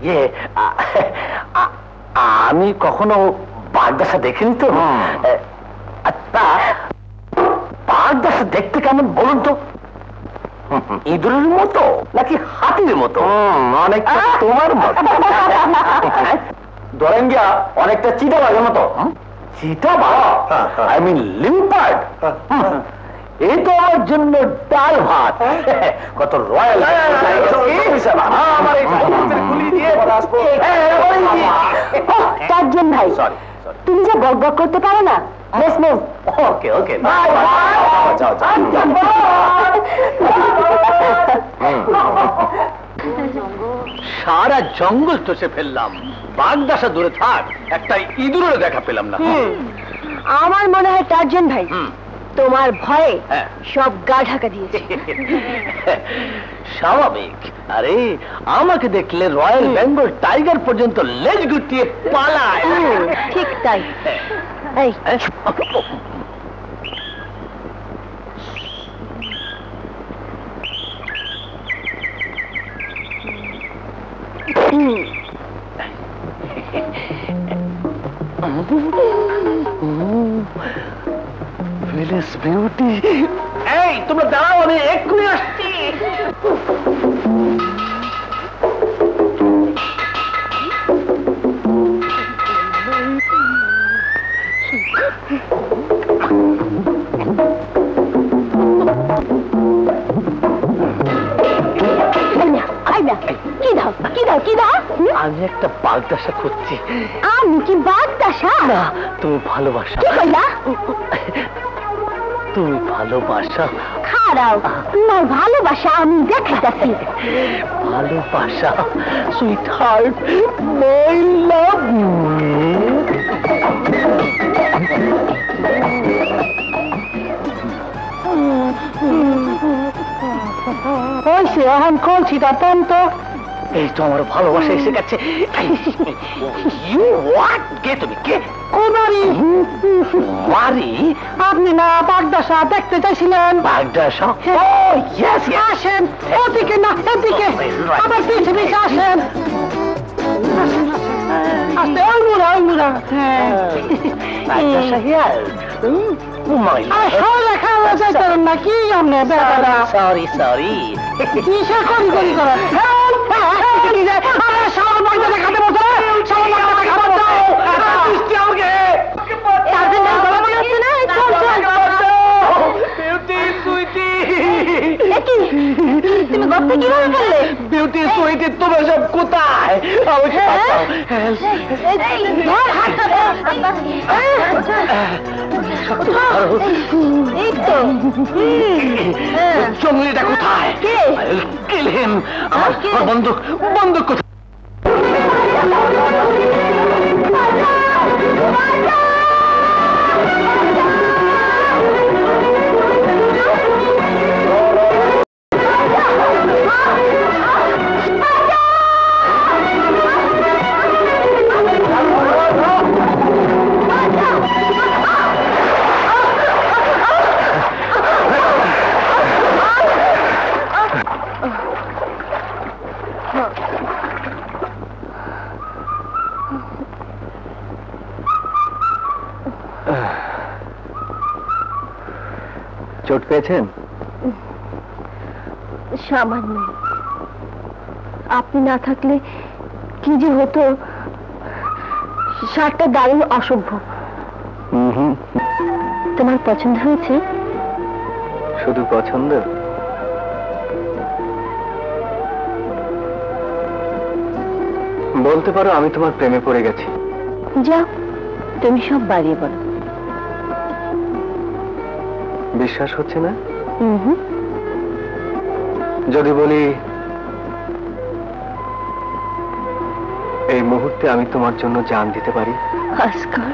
ইয়ে আমি কখনো বাগদাসা দেখিনি তো। তা বাগদাসা দেখতে কেমন বলুন তো? ইঁদুরের মতো নাকি হাতির মতো? অনেকটা তোমার মতো। ধরেন গিয়া অনেকটা চিতা বাঘের মতো চিতা বাঘ আই মিন লিম্পার্ড এই তো আমার জন্য ডাল ভাত কত রয়্যাল চারজন ভাই তুমি যে বক বক করতে পারো না ওকে ওকে সারা জঙ্গল চষে ফেললাম বাগদাসা দূরে থাক একটা ইঁদুরের দেখা পেলাম না আমার মনে হয় চারজন ভাই। তোমার ভয়ে হ্যাঁ। সব গা ঢাকা দিয়েছে। স্বাভাবিক। আরে আমাকে দেখলে রয়্যাল বেঙ্গল টাইগার পর্যন্ত লেজ গুটিয়ে পালায়। ঠিক তাই। এই। হুম, ভিলেজ বিউটি এই তোমরা দাঁড়াও আমি এক্ষুনি আসছি? আমি একটা বাগদাসা খুঁজছি। আমি কি বাঘ দাসা না তুমি ভালোবাসা। কি কইলা? তুমি ভালোবাসা। খারাও তোমার ভালোবাসা আমি দেখাইতাছি। ভালোবাসা সুইট হার্ট মাই লাভ সে এখন কলছি তা তো। এই তো আমার ভালোবাসা এসে গেছে। ইউ হোয়াট কে তুমি? কে? কোনারি আপনি না বাগদাসা দেখতে চাইছিলেন? বাগদাসা? হ্যাঁ। ও ইয়েস আসেন ওদিকে না এদিকে আমার পিছে পিছে আসেন। আসতে হ্যাঁ। বাগদাসা হিয়ার সরি সরি কিসে করি করি করেন আরে সবার মধ্যে দেখাতে গলা মনে হচ্ছে না? একি তুমি গর্তে কীভাবে ফেললে? বিউটি সুইটি সব কোথায়? আমাকে বাঁচাও। ধর হাতটা এই তো। জঙ্গলিটা কোথায়? কে? কিল হিম আমার বন্দুক বন্দুক কোথায়? পেয়েছেন? সামান্য। আপনি না থাকলে কি যে হতো? দারুণ অসভ্য। তোমার পছন্দ হয়েছে? শুধু পছন্দ বলতে পারো আমি তোমার প্রেমে পড়ে গেছি। যাও তুমি সব বাড়িয়ে বলো। বিশ্বাস হচ্ছে না? যদি বলি এই মুহূর্তে আমি তোমার জন্য জান দিতে পারি? আজকাল।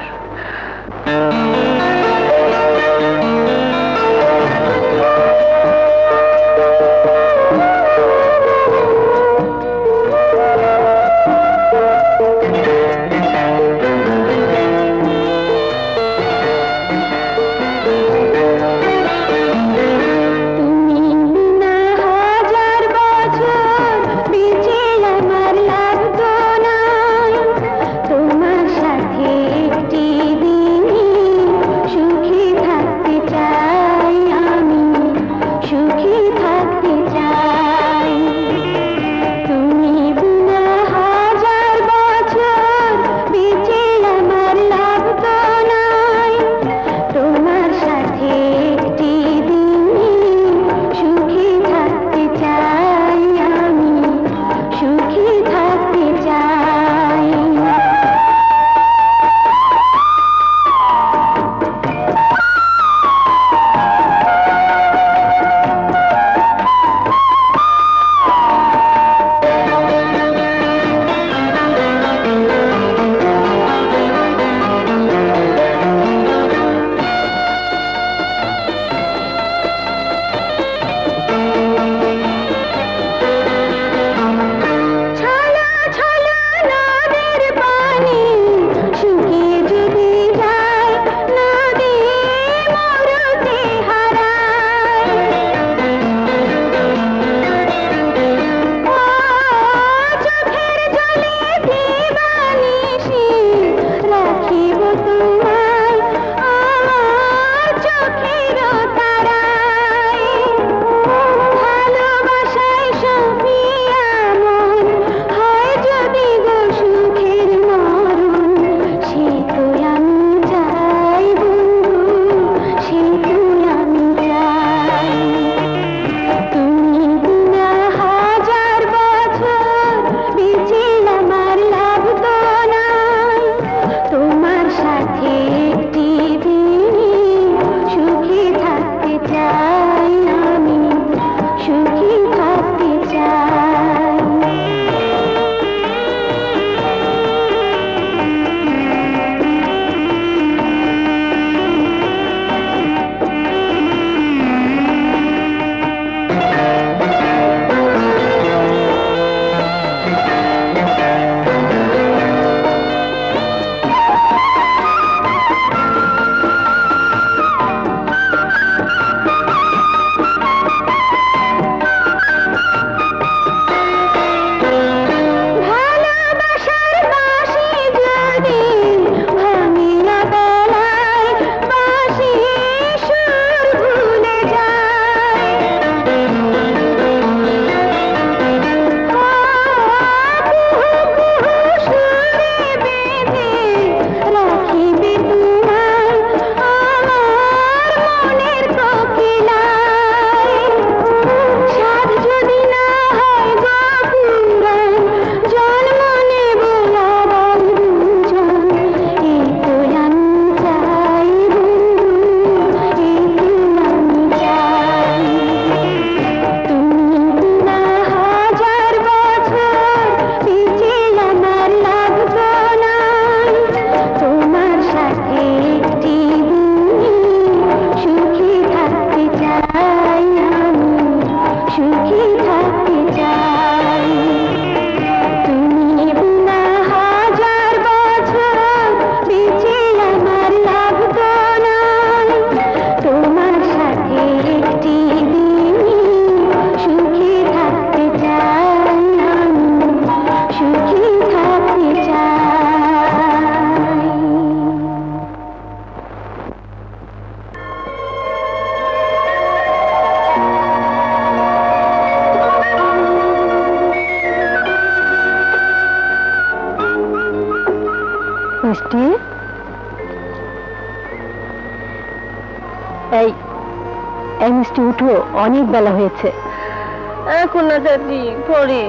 চাচি পড়ি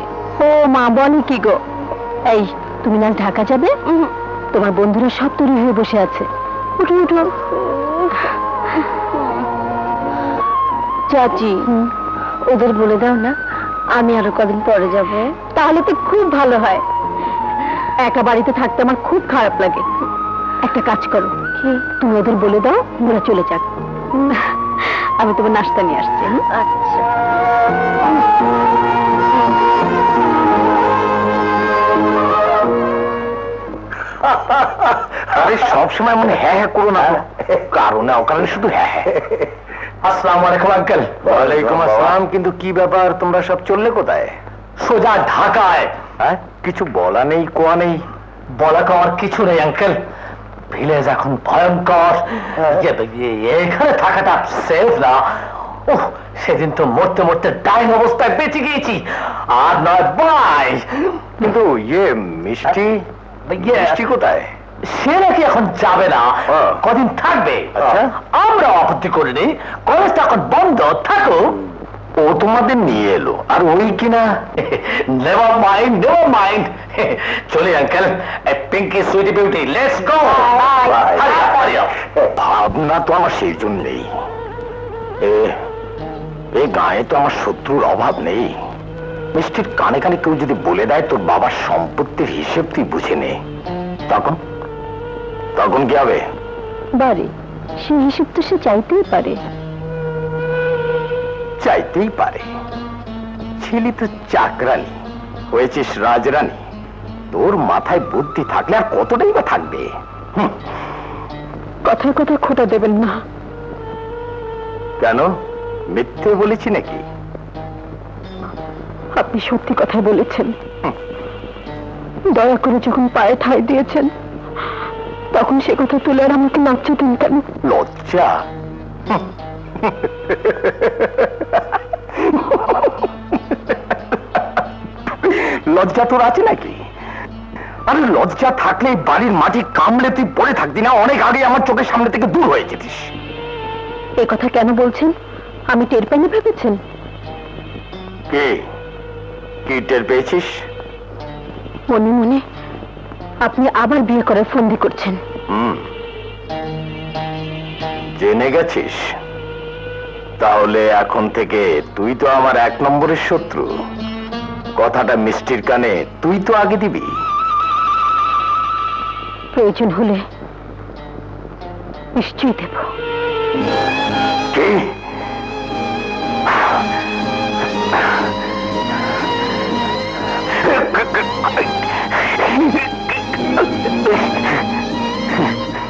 ও মা বলে কি গো? এই তুমি না ঢাকা যাবে? তোমার বন্ধুরা সব তৈরি হয়ে বসে আছে। উঠো উঠো। চাচি ওদের বলে দাও না আমি আরও কদিন পরে যাব। তাহলে তো খুব ভালো হয়। একা বাড়িতে থাকতে আমার খুব খারাপ লাগে। একটা কাজ করো। তুমি ওদের বলে দাও ওরা চলে যাক। আমি তোমার নাস্তা নিয়ে আসছি আচ্ছা। আরে সবসময় মনে হ্যাঁ হ্যাঁ করো না। কারণে অকারণে শুধু হ্যাঁ হ্যাঁ। আসসালামু আলাইকুম আঙ্কেল। ওয়ালাইকুম আসসালাম। কিন্তু কি ব্যাপার? তোমরা সব চললে কোথায়? সোজা ঢাকায়। হ্যাঁ? কিছু বলা নেই কোয়া নেই। বলা কওয়ার কিছু নেই আঙ্কেল। ভিলেজ এখন ভয়ঙ্কর। এখানে থাকাটা সেফ না। ওহ সেদিন তো মরতে মরতে ডাইন অবস্থায় বেঁচে গিয়েছি। আর নয় বাই কিন্তু ইয়ে মিষ্টি মিষ্টি কোথায়? সে নাকি এখন যাবে না। কদিন থাকবে। আমরা আপত্তি করিনি। কলেজটা এখন বন্ধ থাকুক। ও তোমাদের নিয়ে এলো। আর ওই কিনা? নেভার মাইন্ড নেভার মাইন্ড চলে uncle Pinky sweetie beauty let's go ভাবনা তো আমার সেই জন্যেই। এ গায়ে তো আমার শত্রুর অভাব নেই। মিষ্টির কানে কানে কেউ যদি বলে দেয় তোর বাবার সম্পত্তির হিসেব তুই বুঝে নে। তখন? তখন কি হবে? বারে সেই হিসেব তো সে চাইতেই পারে। চাইতেই পারে। ছিলি তো চাকরানি হয়েছিস রাজরানী। তোর মাথায় বুদ্ধি থাকলে আর কতটাই বা থাকবে? কথায় কথায় খোটা দেবেন না। কেন? মিথ্যে বলেছি নাকি? আপনি সত্যি কথা বলেছেন। দয়া করে যখন পায়ে ঠাই দিয়েছেন তখন সে কথা তুলে আর আমাকে লজ্জা দিন কেন? লজ্জা? লজ্জা তোর আছে নাকি? আরে লজ্জা থাকলে বাড়ির মাটি কামড়ে তুই পড়ে থাকতি না অনেক আগে আমার চোখের সামনে থেকে দূর হয়ে যেতিস। এ কথা কেন বলছেন? আমি টের পাইনি ভেবেছেন? কে? কি টের পেয়েছিস? মনে মনে আপনি আবার বিয়ে করার ফন্দি করছেন। হুম। জেনে গেছিস। তাহলে এখন থেকে তুই তো আমার এক নম্বরের শত্রু। কথাটা মিষ্টির কানে তুই তো আগে দিবি। প্রয়োজন হলে নিশ্চয়ই দেব। কি?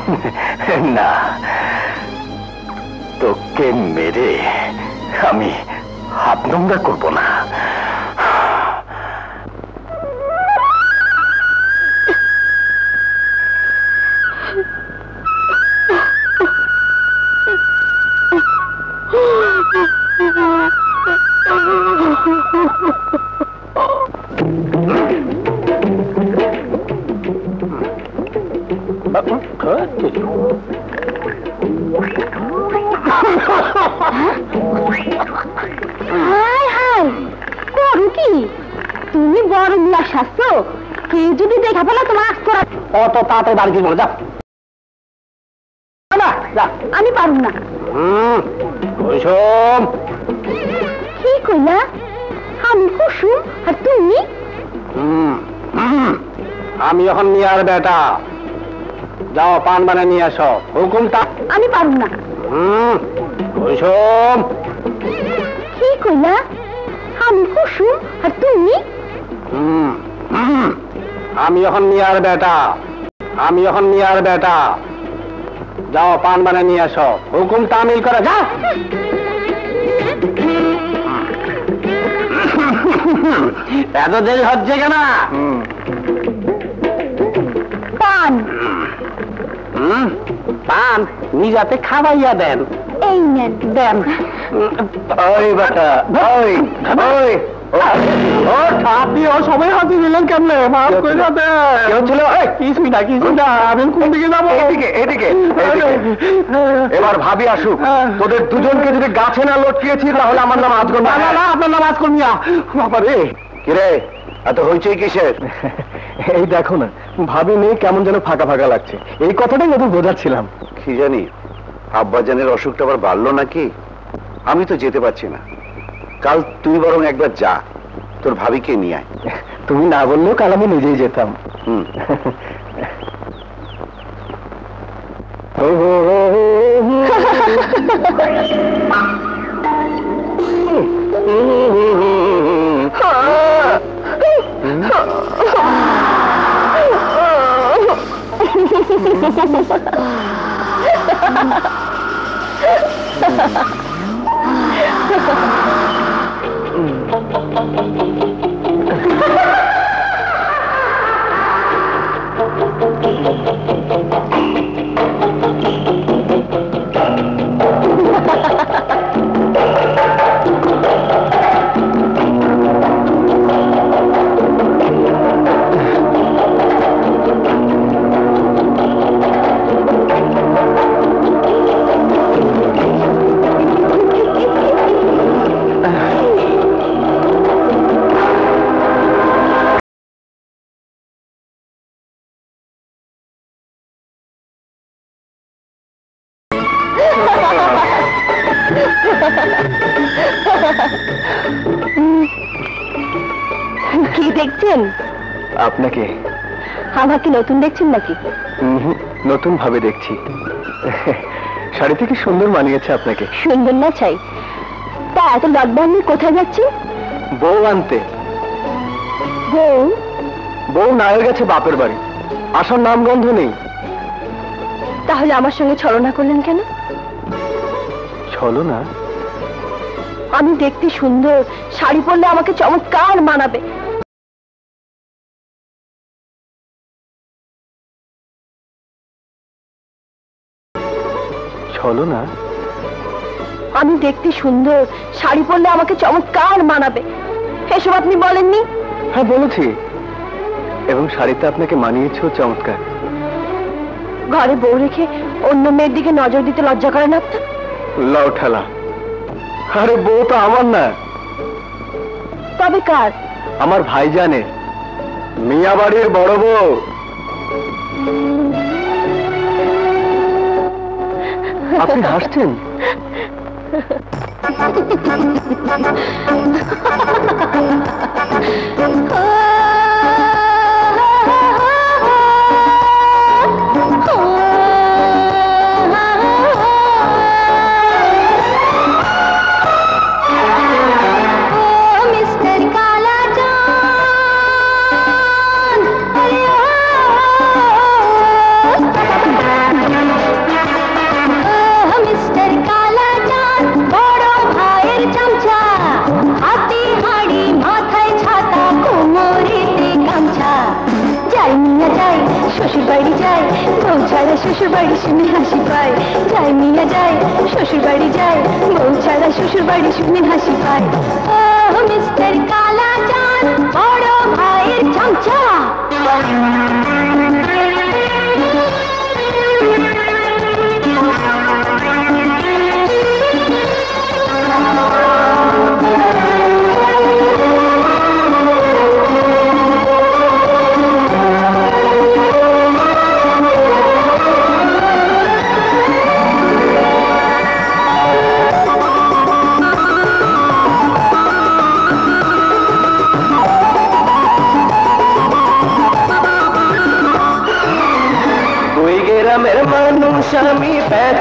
না। তোকে মেরে আমি হাত নোংরা করব না। হাই হাই করু কি? তুমি বড় মিয়া শাস্ত্র কেউ যদি দেখা পেলে তোমার আস্ত অত তাড়াতাড়ি বাড়ি বলে যা আমি পারব না। কুসুম। কি কইলা? আমি কুসুম আর তুমি। আমি এখন মিয়ার বেটা। যাও পান বানিয়ে নিয়ে আসো। হুকুমটা? আমি পারব না। হুম, কুসুম। কি কইলা? আমি কুসুম আর তুমি? হুম, হুম। আমি এখন মিয়ার বেটা। আমি এখন মিয়ার বেটা। যাও পান বানিয়ে নিয়ে আসো। হুকুম তামিল করে যা! এত দেরি হচ্ছে কেন? পান। হুম, পান নিজাতে খাওয়াইয়া দেন। এই নেন। দেন। ওই বেটা ওই ওই। আপনি ও সবাই হাতে দিলেন কেমনে? মাফ করে যাবে কেউ ছিল? কিছুই না কিছুই না আমি কোন দিকে যাব? এদিকে এদিকে এদিকে। এবার ভাবি আসুক তোদের দুজনকে যদি গাছে না লটকিয়েছি তাহলে আমার নাম আজগর না না না আপনার নাম আজ বাবা রে কিরে এত হইচই কিসের? এই দেখো না ভাবি নেই কেমন যেন ফাঁকা ফাঁকা লাগছে এই কথাটাই নতুন বোঝাচ্ছিলাম কি জানি আব্বাজানের অসুখটা আবার বাড়লো নাকি আমি তো যেতে পারছি না কাল তুই বরং একবার যা তোর ভাবিকে নিয়ে আয় তুমি না বললেও কাল আমি নিজেই যেতাম হুম কি আপনাকে। আমাকে নতুন দেখছেন নাকি? নতুন ভাবে দেখছি। শাড়ি থেকে সুন্দর মানিয়েছে আপনাকে। সুন্দর না চাই তা এত লকডাউন নিয়ে কোথায় যাচ্ছেন বউ আনতে। বউ? বউ নায়ের গেছে বাপের বাড়ি। আসার নাম গন্ধ নেই। তাহলে আমার সঙ্গে ছলনা করলেন কেন? ছলনা? আমি দেখতে সুন্দর শাড়ি পরলে আমাকে চমৎকার মানাবে। চলো না। আমি দেখতে সুন্দর শাড়ি পরলে আমাকে চমৎকার মানাবে। এসব আপনি বলেননি? হ্যাঁ বলেছি। এবং শাড়িতে আপনাকে মানিয়েছেও চমৎকার। ঘরে বউ রেখে অন্য মেয়ের দিকে নজর দিতে লজ্জা করেন আপনার লাউ ঠেলা। আরে বউ তো আমার না। তবে কার? আমার ভাইজানের। মিয়া বাড়ির বড় বউ। আপনি হাসছেন? মিস্টার বাড়ি যায়, বউ ছাড়া শ্বশুর বাড়ি শুনে হাসি পায়। যাই মিয়া যায়, শ্বশুর বাড়ি যায়, বউ ছাড়া শ্বশুর বাড়ি শুনে হাসি পায়। ও মিস্টার কালা চান বড় ভাইয়ের চামচা।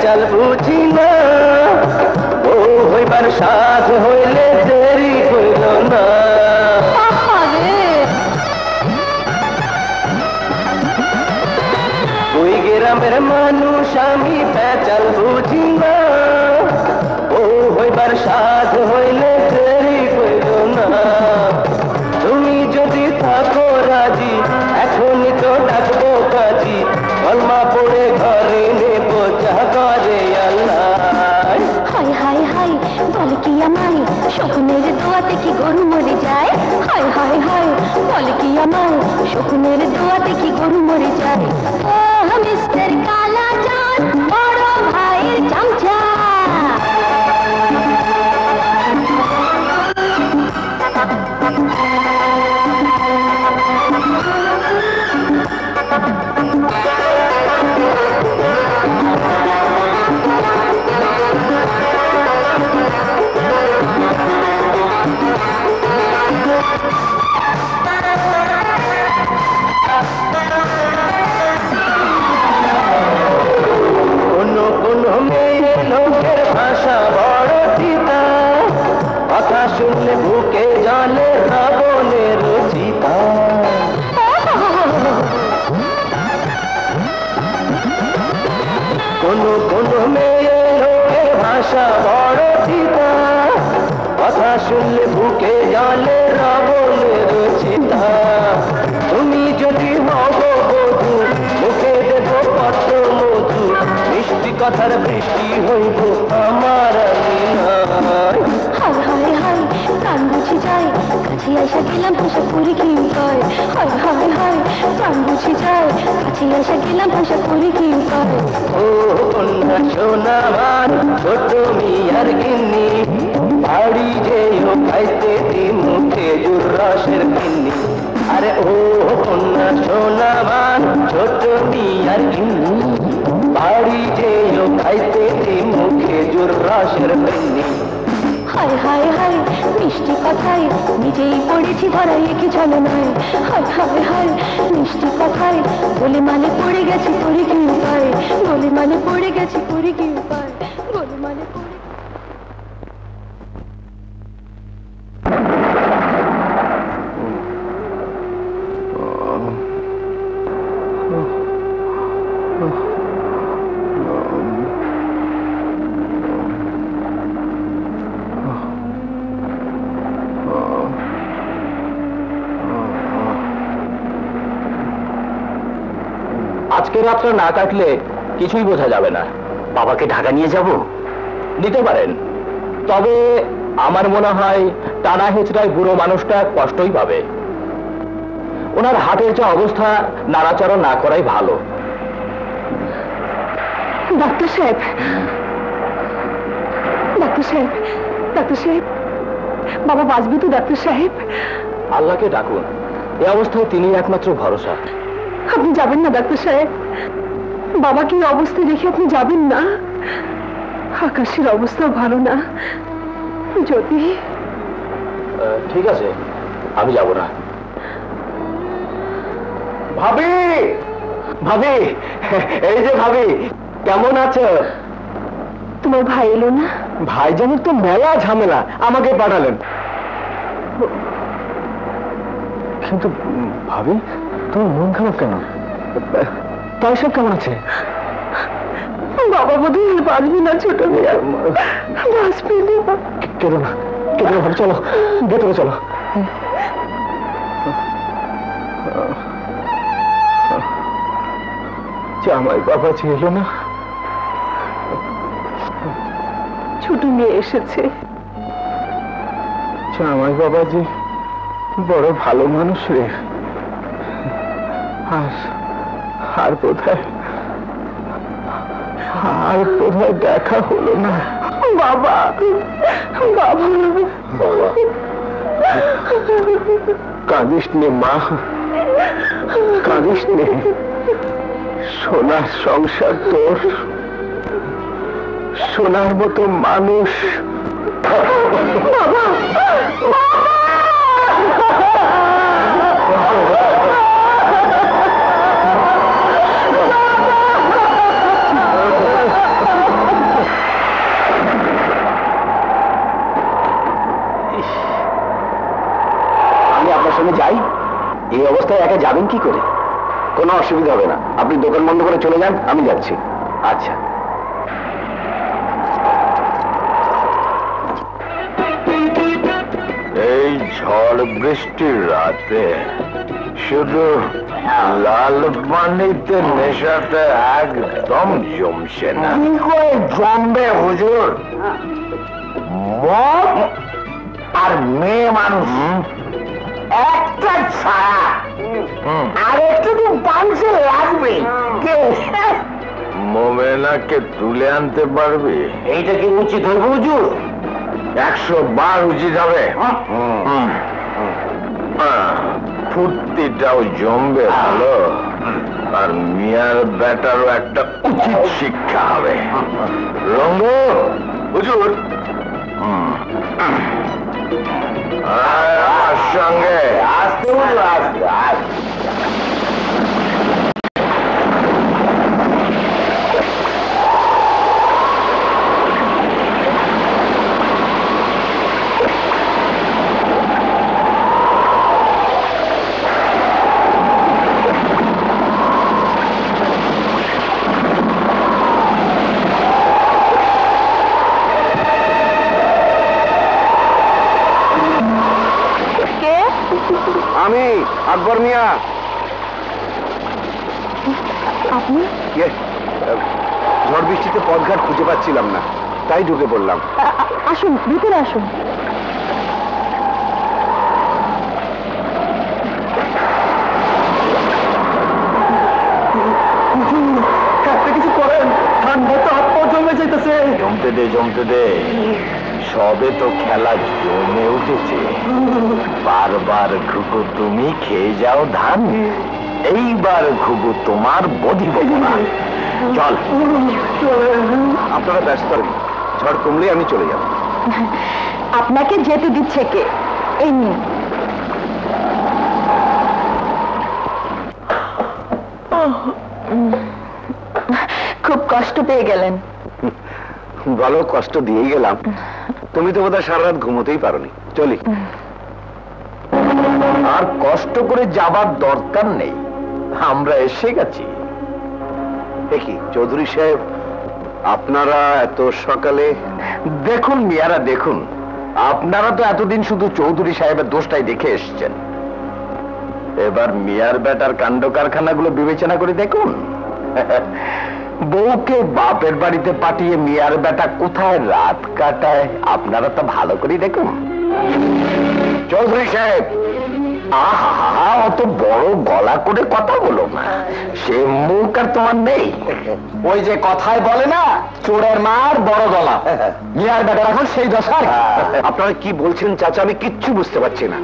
चल বুকে জলে রাবণের চিতা। কোন কোন মেয়ে ভাষা বড় চিতা। কথা শুনলে বুকে জলে রাবণের চিতা। তুমি যদি হব বধু, মুখে দেব পত্র মধু। মিষ্টি কথার বৃষ্টি হইব আমার হায় হায় প্রাণ বুঝি যায় কাছে আসা গেলাম পোশাক পরে কি উপায় হায় হায় হায় প্রাণ বুঝি যায় কাছে আসা গেলাম পোশাক পরে কি উপায় ও কন্যা সোনামান ছোট মিয়ার গিন্নি, বাড়ি যেও খাইতে মুখে জুর রসের গিন্নি। আরে ও কন্যা সোনামান ছোট মিয়ার গিন্নি, বাড়ি যেও খাইতে মুখে জুর রসের গিন্নি। হায় হায় হায়, মিষ্টি কথায় নিজেই পড়েছি ধরাই কি চলে নয় হায় হায় হায়, মিষ্টি কথায় বলে মানে পড়ে গেছি পড়ে কি উপায়। বলে মানে পড়ে গেছি পড়ে কি উপায় বলে মানে পড়ে আজকে রাতটা না কাটলে কিছুই বোঝা যাবে না। বাবাকে ঢাকা নিয়ে যাব? নিতে পারেন। তবে আমার মনে হয় টানা হেঁচড়ায় বুড়ো মানুষটা কষ্টই পাবে। ওনার হাটের যা অবস্থা নাড়াচাড়া না করাই ভালো। ডাক্তার সাহেব। ডাক্তার সাহেব ডাক্তার সাহেব। বাবা বাঁচবে তো ডাক্তার সাহেব? আল্লাহকে ডাকুন। এ অবস্থায় তিনি একমাত্র ভরসা। আপনি যাবেন না ডাক্তার সাহেব। বাবাকে এই অবস্থায় রেখে আপনি যাবেন না? আকাশের অবস্থাও ভালো না। যদি ঠিক আছে আমি যাব না। ভাবি! ভাবি এই যে ভাবি কেমন আছো? তোমার ভাই এলো না? ভাইজানের তো মেলা ঝামেলা আমাকে পাঠালেন। কিন্তু ভাবি তোমার মন খারাপ কেন? তাই সব কেমন আছে? বাবা বোধ হয় বাঁচবে না ছোট মেয়ে। বাঁচবে না। কেঁদো না কেঁদো না চলো ভেতরে চলো। জামাই বাবা যে এলো না। ছোট মেয়ে এসেছে। জামাই বাবা যে বড় ভালো মানুষ রে। আর আর বোধহয় আর বোধহয় দেখা হলো না। বাবা বাবা। কাঁদিস নে মা। কাঁদিস নে। সোনার সংসার তোর। সোনার মতো মানুষ। আমি অবস্থায় একা যাবেন কি করে? কোনো অসুবিধা হবে না। আপনি দোকান বন্ধ করে চলে যান আমি যাচ্ছি। আচ্ছা। এই ঝড় বৃষ্টির রাতে শুধু লাল পানিতে নেশাটা একদম জমছে না। কি করে জমবে হুজুর? মদ আর মেয়ে মানুষ একটা ছাড়া আর একটু তো পাংশে লাগবে মোমেনাকে তুলে আনতে পারবি? এইটা কি উচিত হবে হুজুর? একশো বার উচিত হবে। ফুর্তিটাও জমবে ভালো। আর মিয়ার বেটারও একটা উচিত শিক্ষা হবে। রঙ্গ? হুজুর। হুম। আয় আমার সঙ্গে আসতে বলো আসতে আসতে আকবর মিয়া। আপনি? ইয়ে, ঝড় বৃষ্টিতে পথঘাট খুঁজে পাচ্ছিলাম না তাই ঢুকে পড়লাম। আসুন ভিতরে আসুন। কিছু করেন। ঠান্ডা তো হাত পা জমে যাইতেছে। জমতে দে জমতে দে। সবে তো খেলা জমে উঠেছে। বারবার ঘুঘু তুমি খেয়ে যাও ধান। এইবার ঘুঘু তোমার বধি না। চল। আপনারা ব্যস্ত। ঝড় কমলে আমি চলে যাব। আপনাকে যেতে দিচ্ছে কে? এই নিন। খুব কষ্ট পেয়ে গেলেন। ভালো কষ্ট দিয়ে গেলাম। তুমি তো বোধহয় সারা রাত ঘুমোতেই পারোনি। চলি। আর কষ্ট করে যাবার দরকার নেই। আমরা এসে গেছি। দেখি চৌধুরী সাহেব, আপনারা এত সকালে দেখুন মিয়ারা, দেখুন। আপনারা তো এতদিন শুধু চৌধুরী সাহেবের দোষটাই দেখে এসছেন। এবার মিয়ার বেটার কাণ্ড কারখানাগুলো বিবেচনা করে দেখুন। বউকে বাপের বাড়িতে পাঠিয়ে মিয়ার বেটা কোথায় রাত কাটায়? আপনারা তো ভালো করে দেখুন। চৌধুরী সাহেব আহা অত বড় গলা করে কথা বলো না। সে মুখ আর তোমার নেই। ওই যে কথায় বলে না চোরের মার বড় গলা। মিয়ার বেটার এখন সেই দশা আপনারা কি বলছেন চাচা আমি কিচ্ছু বুঝতে পারছি না।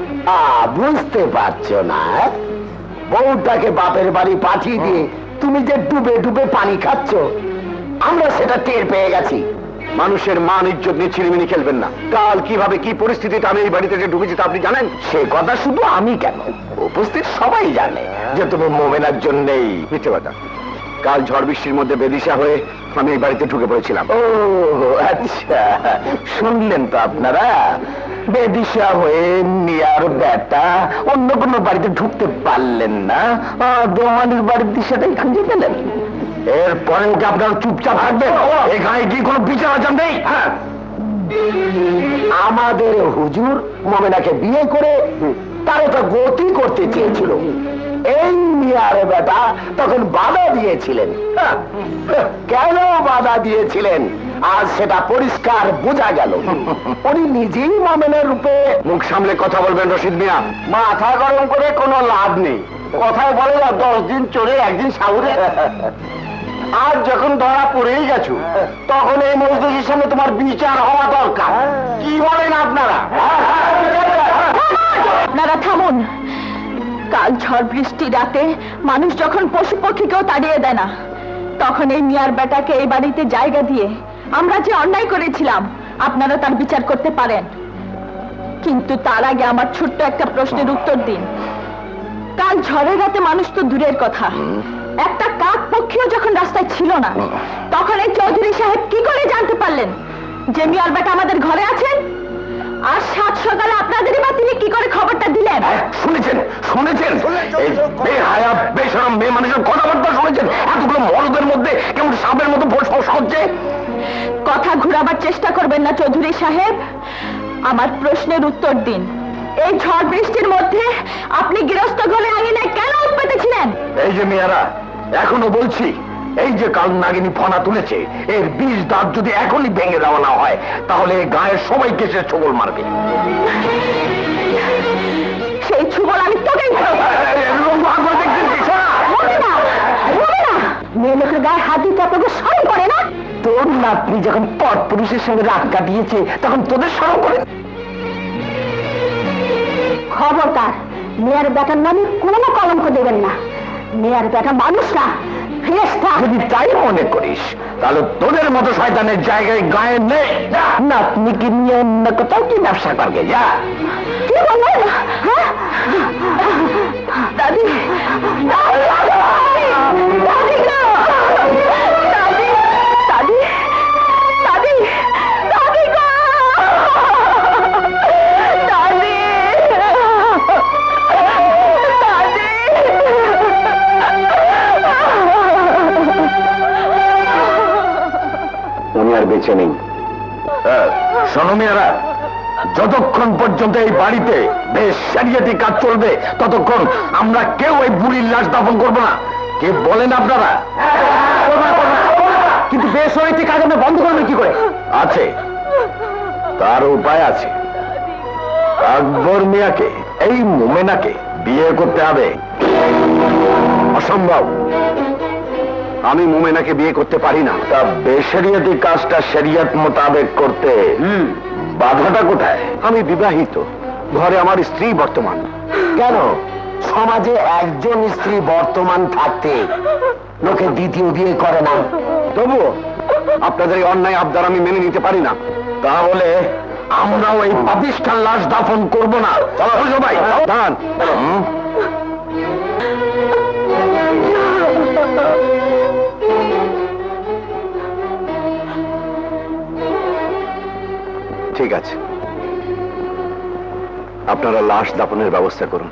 বুঝতে পারছ না। বউটাকে বাপের বাড়ি পাঠিয়ে দিয়ে তুমি যে ডুবে ডুবে পানি খাচ্ছ, আমরা সেটা টের পেয়ে গেছি। মানুষের মান, ইজ্জত নিয়ে ছিনিমিনি খেলবেন না। কাল কীভাবে কি পরিস্থিতিতে আমি এই বাড়িতে যে ঢুকেছি তা আপনি জানেন? সে কথা শুধু আমি কেন? উপস্থিত সবাই জানে যে তুমি মোমেনার জন্যেই মিথ্যে কথা কাল ঝড় বৃষ্টির মধ্যে বেদিশা হয়ে আমি এই বাড়িতে ঢুকে পড়েছিলাম। ও আচ্ছা। শুনলেন তো আপনারা? বেদিশা হয়ে নিয়ার বেটা অন্য কোনো বাড়িতে ঢুকতে পারলেন না। আহ, বাড়ির দিশাটাই খুঁজে পেলেন এরপরে কি আপনারা চুপচাপ থাকবেন। এখানে কি কোনো বিচার আচার নেই? হ্যাঁ। আমাদের হুজুর মমেনাকে বিয়ে করে তার একটা গতি করতে চেয়েছিল। এই মিয়ার বেটা তখন বাধা দিয়েছিলেন। হ্যাঁ, কেন বাধা দিয়েছিলেন? আজ সেটা পরিষ্কার বোঝা গেল। উনি নিজেই মমেনের রূপে মুখ সামলে কথা বলবেন রশিদ মিয়া। মাথা গরম করে কোনো লাভ নেই। কথায় বলে না দশ দিন চলে একদিন সাউরে। আজ যখন ধরা পড়েই গেছো তখন এই মজদুরের সামনে তোমার বিচার হওয়া দরকার। কি বলেন আপনারা? আপনারা থামুন। কাল ঝড় বৃষ্টি রাতে মানুষ যখন পশু পক্ষীকেও তাড়িয়ে দেয় না, তখন এই মিয়ার বেটাকে এই বাড়িতে জায়গা দিয়ে আমরা যে অন্যায় করেছিলাম, আপনারা তার বিচার করতে পারেন। কিন্তু তার আগে আমার ছোট্ট একটা প্রশ্নের উত্তর দিন। কাল ঝড়ের রাতে মানুষ তো দূরের কথা। একটা কাক পক্ষীও যখন রাস্তায় ছিল না, তখন এই চৌধুরী সাহেব কি করে জানতে পারলেন যে মিয়ার বেটা আমাদের ঘরে আছেন? আর সাত সকালে আপনাদেরই বা তিনি কি করে খবরটা দিলেন? হ্যাঁ, শুনেছেন শুনেছেন। এই বেহায়া বেসরম মেয়ে মানুষের কথাবার্তা শুনেছেন। এতগুলো মরদের মধ্যে কেমন সাপের মতো ফোস ফোস করছে কথা ঘুরাবার চেষ্টা করবেন না চৌধুরী সাহেব। আমার প্রশ্নের উত্তর দিন। এই ঝড় বৃষ্টির মধ্যে আপনি গৃহস্থ ঘরে আঙিনায় কেন উৎপেতেছিলেন এই যে মেয়েরা এখনও বলছি এই যে কাল নাগিনী ফনা তুলেছে এর বিষ দাঁত যদি এখনই ভেঙে দেওয়া না হয় তাহলে গায়ের সবাইকে সে ছবল মারবে। সেই ছুবল আমি তোকেই না। মেয়ে লোকের গায়ে হাত দিতে আপনাকে সরম করে না? তোর নাতনি যখন পট পুরুষের সঙ্গে রাত কাটিয়েছে তখন তোদের সরম করে খবরদার মেয়ের বেটার নামে কোনো কলঙ্ক দেবেন না। মেয়ের বেটা মানুষ না। ফেরেস্তা যদি তাই মনে করিস তাহলে তোদের মতো শয়তানের জায়গায় গায়ে নেই নাতনিকে নিয়ে অন্য কোথাও কি ব্যবসা করবে যা। কি বললেন? হ্যাঁ? দাদি দাদি দাদি আর বেঁচে নেই। হ্যাঁ, শোনো মেয়েরা যতক্ষণ পর্যন্ত এই বাড়িতে বেশ সারিয়াটি কাজ চলবে ততক্ষণ আমরা কেউ ওই বুড়ির লাশ দাফন করব না। কে বলেন আপনারা? কিন্তু বেসরকারি কাজ আমরা বন্ধ করবেন কি করে? আছে তার উপায় আছে। আকবর মিয়াকে এই মোমেনাকে বিয়ে করতে হবে। অসম্ভব। আমি মোমেনাকে বিয়ে করতে পারি না। তা বেশরিয়াতি কাজটা শরিয়ত মোতাবেক করতে বাধাটা কোথায়? আমি বিবাহিত। ঘরে আমার স্ত্রী বর্তমান। কেন? সমাজে একজন স্ত্রী বর্তমান থাকতে লোকে দ্বিতীয় বিয়ে করে না। তবুও আপনাদের এই অন্যায় আবদার আমি মেনে নিতে পারি না। তাহলে আমরাও এই পাপিষ্ঠার লাশ দাফন করব না। সবাই দান ঠিক আছে। আপনারা লাশ দাপনের ব্যবস্থা করুন।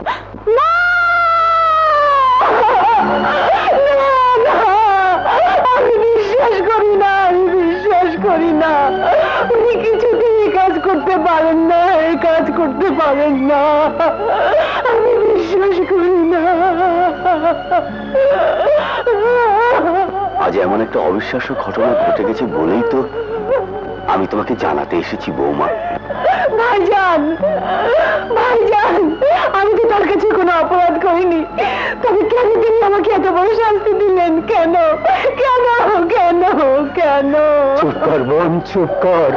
আমি বিশ্বাস করি না আমি বিশ্বাস করি না। উনি কিছুতেই এই কাজ করতে পারেন না এই কাজ করতে পারেন না। আমি বিশ্বাস করি না। আজ এমন একটা অবিশ্বাস্য ঘটনা ঘটে গেছে বলেই তো আমি তোমাকে জানাতে এসেছি বৌমা। ভাইজান ভাইজান আমি তো তার কাছে কোনো অপরাধ করিনি। তবে কেন তিনি আমাকে এত বড় শাস্তি দিলেন? কেন? কেন? কেন? কেন? চুপ কর বোন চুপ কর।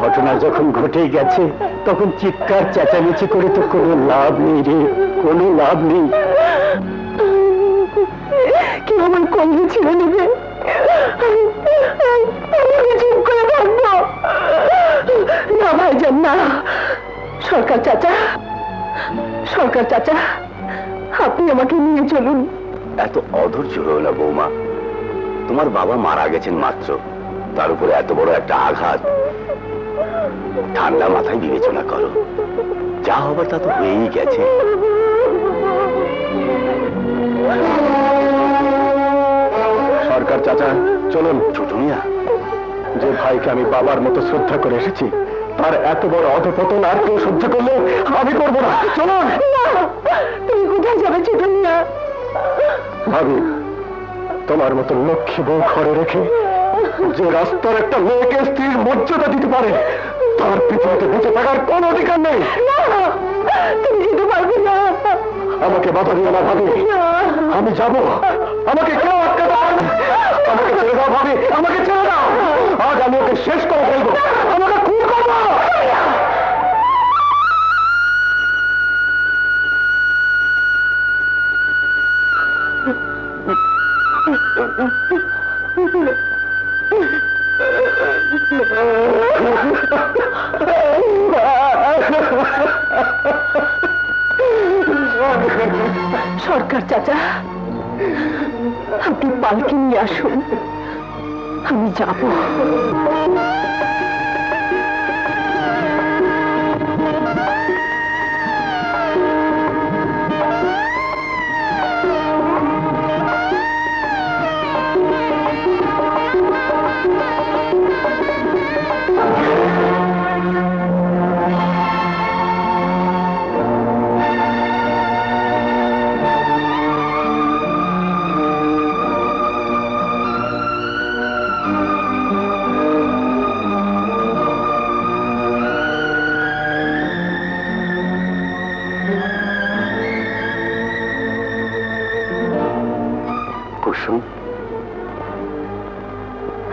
ঘটনা যখন ঘটে গেছে তখন চিৎকার চেঁচামেচি করে তো কোনো লাভ নেই রে কোনো লাভ নেই। কেউ আমার কলকে ছিঁড়ে নেবে? সরকার চাচা সরকার চাচা আপনি আমাকে নিয়ে চলুন এত অধৈর্য হয়েও বৌমা। তোমার বাবা মারা গেছেন মাত্র। তার উপরে এত বড় একটা আঘাত। ঠান্ডা মাথায় বিবেচনা করো। যা হবার তা তো হয়েই গেছে। সরকার চাচা চলুন ছোট মিয়া। যে ভাইকে আমি বাবার মতো শ্রদ্ধা করে এসেছি তার এত বড় অধপতন আর কেউ সহ্য করলে আমি করব না। চলুন। তুমি কোথায় যাবে চিটুনিয়া ভাবি তোমার মতো লক্ষ্মী বউ ঘরে রেখে যে রাস্তার একটা মেয়েকে স্ত্রীর মর্যাদা দিতে পারে তার পৃথিবীতে বেঁচে থাকার কোনো অধিকার নেই। তুমি যেতে পারবে না। আমাকে বাধা দিও না, ভাবি। আমি যাব। আমাকে কেউ আটকাতে আমাকে ছেড়ে দাও, ভাবি। আমাকে ছেড়ে দাও। আজ আমি ওকে শেষ করে ফেলব। আমাকে খুন করব। সরকার চাচা। আপনি পালকি নিয়ে আসুন। আমি যাব।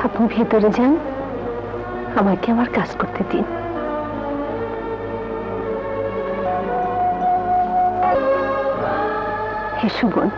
আপনি ভেতরে যান। আমাকে আমার কাজ করতে দিন। হে সুমন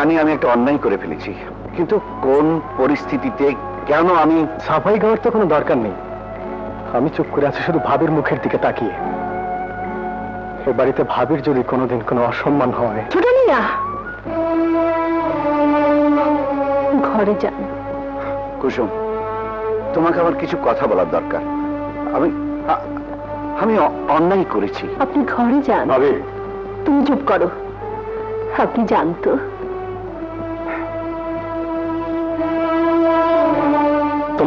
জানি আমি একটা অন্যায় করে ফেলেছি। কিন্তু কোন পরিস্থিতিতে কেন আমি সাফাই গাওয়ার তো কোনো দরকার নেই। আমি চুপ করে আছি শুধু ভাবির মুখের দিকে তাকিয়ে। এ বাড়িতে ভাবির যদি কোনোদিন কোনো অসম্মান হয়। ছোট মিয়া ঘরে যান। কুসুম তোমাকে আমার কিছু কথা বলার দরকার। আমি আমি অন্যায় করেছি। আপনি ঘরে যান। তুমি চুপ করো। আপনি জানতো।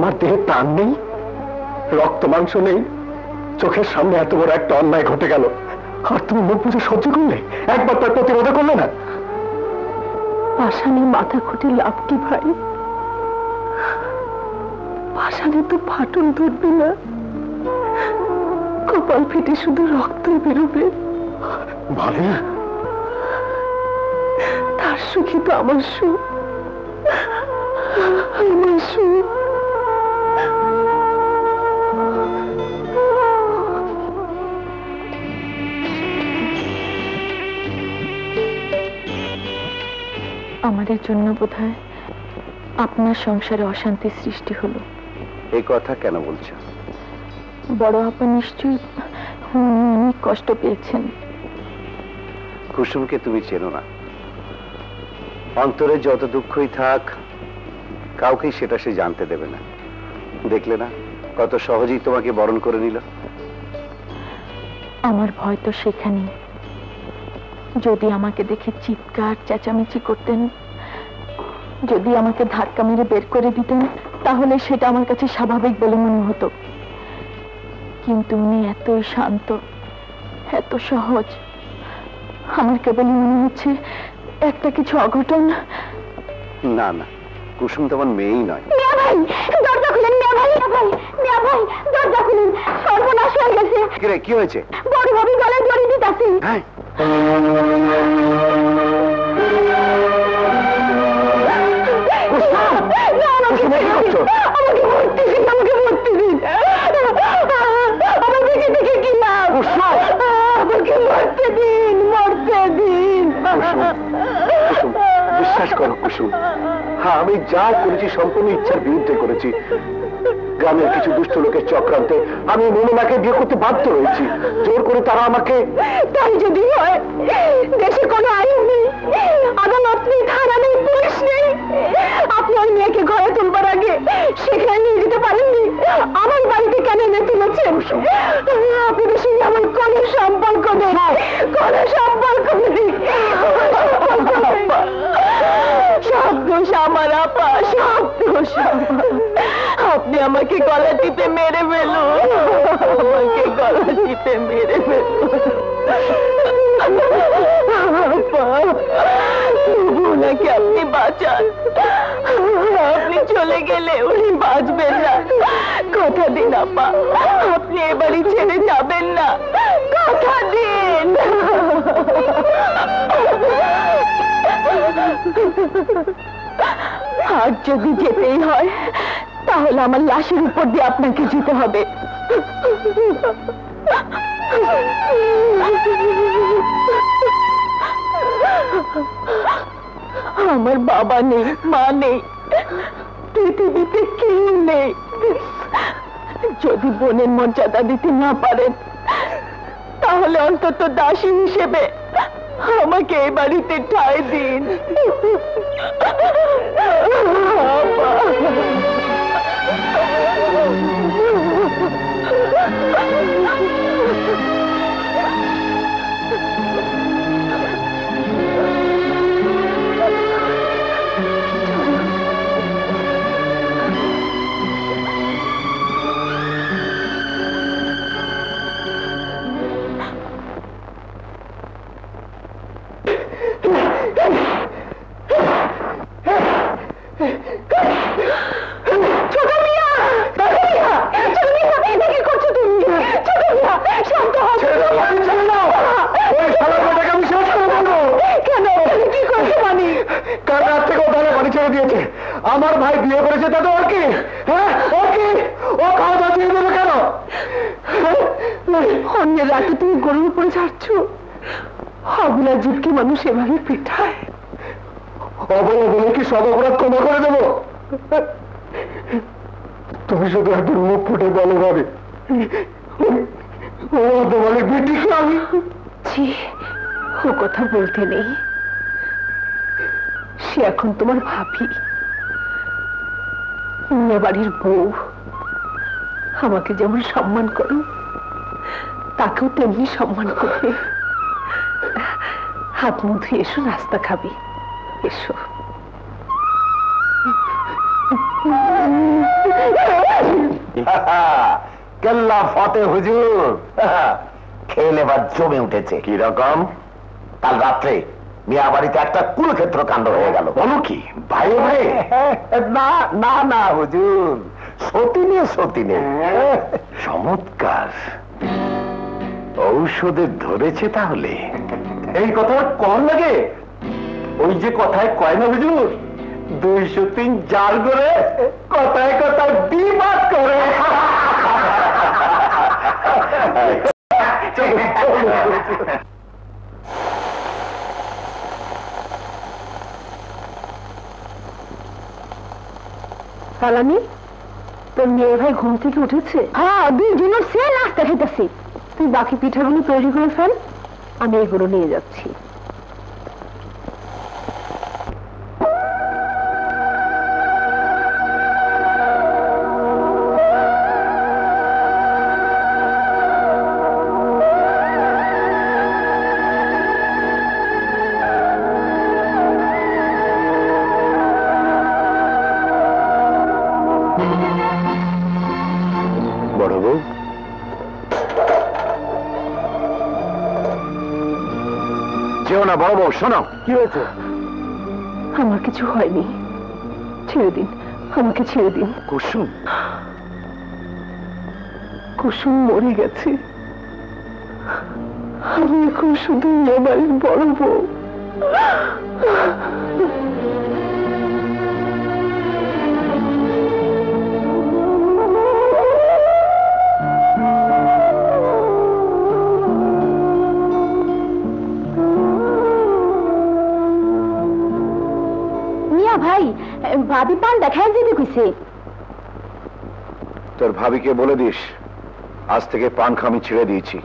তোমার দেহে প্রাণ নেই রক্ত মাংস নেই চোখের সামনে এত বড় একটা অন্যায় ঘটে গেল। আর তুমি মুখ বুঝে সহ্য করলে? একবার তার প্রতিরোধ করলে না? পাষাণে মাথা খুঁটে লাভ কি ভাই? পাষাণে তো ফাটল ধরবে না। কপাল ফেটে শুধু রক্তই বেরোবে। ভাবি। তার সুখী তো আমার সুখ। আমার সুখ। আমাদের জন্য বোধহয় আপনার সংসারে অশান্তি সৃষ্টি হলো। এই কথা কেন বলছো? বড় আপা নিশ্চয়ই অনেক কষ্ট পেয়েছেন। কুসুমকে তুমি চেনো না। অন্তরে যত দুঃখই থাক কাউকেই সেটা সে জানতে দেবে না। দেখলে না কত সহজেই তোমাকে বরণ করে নিল। আমার ভয় তো সেখানেই। যদি আমাকে দেখে চিৎকার চেঁচামেচি করতেন যদি আমাকে ধাক্কা মেরে বের করে দিতেন তাহলে সেটা আমার কাছে স্বাভাবিক বলে মনে হতো। কিন্তু উনি এতই শান্ত এত সহজ। আমার কেবলই মনে হচ্ছে একটা কিছু অঘটন। না না কুসুম তোমার মেয়েই নয়। দরজা খুলেন ভাই ভাই ভাই দরজা খুলেন সর্বনাশ হয়ে গেছে। কি হয়েছে? বড় ভাবি গলায় জড়িয়ে দিতাছি। হ্যাঁ। বিশ্বাস করো কুসুম। হ্যাঁ আমি যা করেছি সম্পূর্ণ ইচ্ছার বিরুদ্ধে করেছি। গ্রামের কিছু দুষ্ট লোকের চক্রান্তে আমি মমিনাকে বিয়ে করতে বাধ্য হয়েছি জোর করে তারা আমাকে তাই যদি হয়, দেশে কোনো আইন নেই আদালত নেই থানা নেই, পুলিশ নেই। আপনি ওই মেয়েকে ঘরে তুলবার আগে সেখানে নিয়ে যেতে পারেননি। আমার বাড়িতে কেন এনে তুলেছেন আপনাদের সঙ্গে আমার কোনো সম্পর্ক নেই। কোনো সম্পর্ক নেই। সব আমার আপা সব আপনি আমাকে গলা টিপে মেরে ফেলুন। আমাকে গলা টিপে মেরে ফেলুন। ওনাকে আপনি বাঁচান। আপনি চলে গেলে উনি বাঁচবেন না। কথা দিন আপা, আপনি এ বাড়ি ছেড়ে যাবেন না। কথা দিন। আর যদি যেতেই হয়, তাহলে আমার লাশের উপর দিয়ে আপনাকে যেতে হবে। আমার বাবা নেই, মা নেই, পৃথিবীতে কেউ নেই। যদি বোনের মর্যাদা দিতে না পারেন, তাহলে অন্তত দাসী হিসেবে আমাকে এই বাড়িতে ঠাই দিন। আপা আমার ভাই বিয়ে করেছে তাতে ওর কি হ্যাঁ ওর ও দেবে কেন অন্যের রাতে তুমি গরুর উপরে ছাড়ছ অবলা জীবকে মানুষ এভাবে পিঠায় অবলা কি সব অপরাধ ক্ষমা করে দেবো তুমি শুধু একবার মুখ ফুটে বলো ভাবে ও বলে বেটিকে আমি ছি, ও কথা বলতে নেই। সে এখন তোমার ভাবি। মেয়ে বাড়ির বউ। আমাকে যেমন সম্মান করো, তাকেও তেমনি সম্মান করবে। হাত মুখ এসো, নাস্তা খাবি। এসো। কেল্লা ফতে হুজুর। খেল এবার জমে উঠেছে। কি রকম কাল রাত্রে মিয়া বাড়িতে একটা কাণ্ড হয়ে গেল। বলো কি? ভাই ভাই না না না হুজুর। সতিনে সতিনে। চমৎকার। ঔষধে ধরেছে তাহলে। এই কথা কম লাগে। ওই যে কথায় কয় না হুজুর? দুইশো তিন জাল করে কথায় কথায় বিবাদ করে। সালামি, তোর মেয়ে ভাই ঘুম থেকে উঠেছে? হ্যাঁ দুইজনের সে নাস্তা খেতেছি। তুই বাকি পিঠাগুলো তৈরি করে ফেল, আমি এগুলো নিয়ে যাচ্ছি। না বড় বউ শোনো। কি হয়েছে? আমার কিছু হয়নি। ছেড়ে দিন আমাকে ছেড়ে দিন। কুসুম। কুসুম মরে গেছে। আমি এখন শুধু মেয়ে বড় বউ। পান দেখায় যেতে কইছে তোর ভাবিকে বলে দিস আজ থেকে পান খামি ছেড়ে দিয়েছি।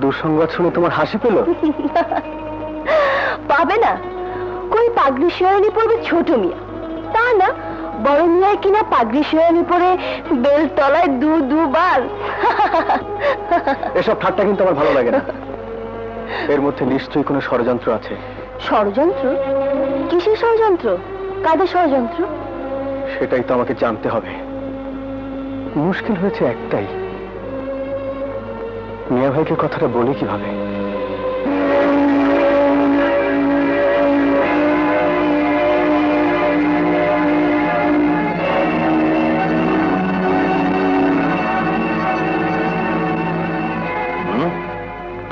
দুঃসংবাদ শুনে তোমার হাসি পেল? পাবে না। কই পাগড়ি শিরানি পড়বে ছোট মিয়া। তা না বড় মিয়ায় কিনা পাগড়ি শিরানি পরে বেল তলায় দু দুবার। এসব ঠাট্টা কিন্তু আমার ভালো লাগে না। এর মধ্যে নিশ্চয়ই কোনো ষড়যন্ত্র আছে। ষড়যন্ত্র? কিসের ষড়যন্ত্র? কাদের ষড়যন্ত্র? সেটাই তো আমাকে জানতে হবে। মুশকিল হয়েছে একটাই। ভাইকে কথাটা বলি কীভাবে?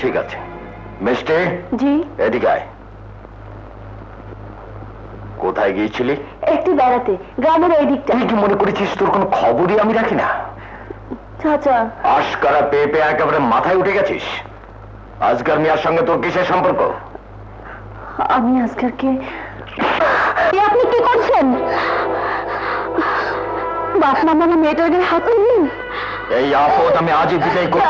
ঠিক আছে। মিষ্টি জি। এদিকে আয়। কোথায় গিয়েছিলি? একটু বেড়াতে গ্রামের এই দিকটা তুই কি মনে করেছিস তোর কোনো খবরই আমি রাখি না? চাচা। আশকারা পেয়ে পেয়ে একেবারে মাথায় উঠে গেছিস? আজকার মিয়ার সঙ্গে তোর কিসের সম্পর্ক? আমি আজকারকে আপনি কি করছেন? বাপ মা মানে মেয়েটার গায়ে হাত তুললেন? এই আপদ আমি আজই দিতেই করি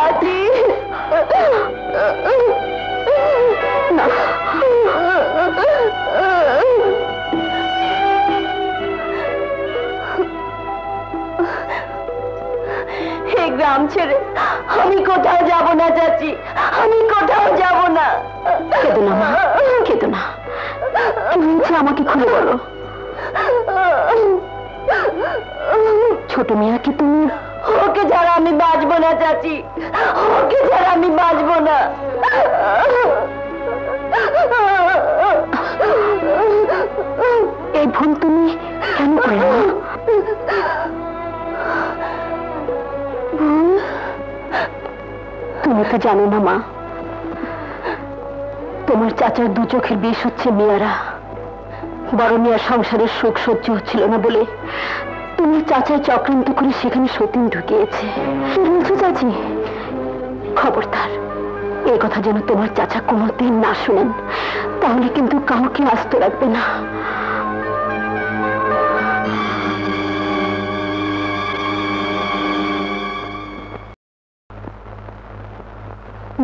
গ্রাম ছেড়ে আমি কোথাও যাব না চাচি। আমি কোথাও যাব না। কেঁদো না মা। কেঁদো না। কি আমাকে খুলে বলো। ছোট মিয়াকে তুমি ওকে ছাড়া আমি বাঁচবো না চাচি। ওকে ছাড়া আমি বাঁচবো না। এই ভুল তুমি কেন করলে? তুমি তো জানো না, মা। তোমার চাচার দু চোখের বিষ হচ্ছে মেয়ারা। বড় মেয়ার সংসারের সুখ সহ্য হচ্ছিল না বলে তোমার চাচায় চক্রান্ত করে সেখানে সতীন ঢুকিয়েছে। কি বলছো চাচি? খবরদার এই কথা যেন তোমার চাচা কোনোদিন না শুনেন, তাহলে কিন্তু কাউকে আস্ত রাখবে না।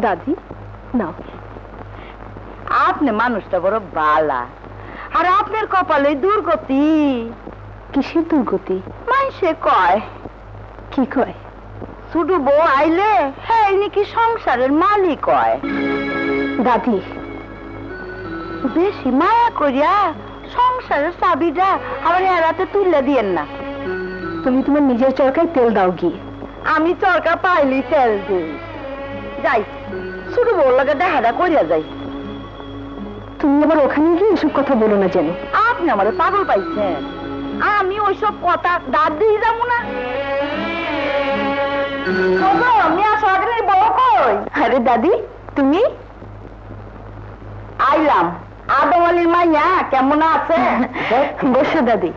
দাদি নাও। আপনি মানুষটা বড় বালা। আর আপনার কপালে দুর্গতি। কিসের দুর্গতি? মানুষে কয়। কি কয়? শুধু বউ আইলে হ্যাঁ নাকি সংসারের মালিক হয় দাদি। বেশি মায়া করিয়া সংসারের চাবিটা আবার এরাতে তুলে দিয়েন না। তুমি তোমার নিজের চরকায় তেল দাও গিয়ে। আমি চরকা পাইলি তেল দিই যাই। শুধু বউর লাগে দেখাটা করিয়া যাই। তুমি আবার ওখানে গিয়ে এসব কথা বলো না যেন। আপনি আমার পাগল পাইছেন। আমি ওইসব কথা দাঁত দিয়ে যাব না। আরে দাদি তুমি? আইলাম। আদম আলীর মাইয়া কেমন আছে? বসো দাদি।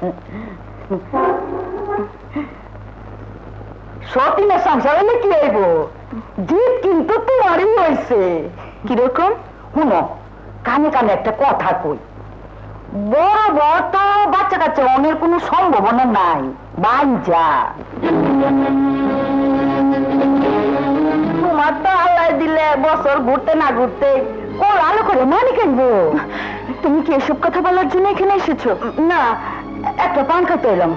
সতীনের সংসার কি হইব জিত কিন্তু তোমারই হয়েছে। কীরকম? শুনো কানে কানে একটা কথা কই। বড় বড় তো বাচ্চা কাচ্চা অনের কোনো সম্ভাবনা নাই। বাঞ্জা তোমার তো আল্লাহ দিলে বছর ঘুরতে না ঘুরতে কোর আলো করে মানে কিনবো। তুমি কি এসব কথা বলার জন্য এখানে এসেছ? না একটা পান খাতে এলাম।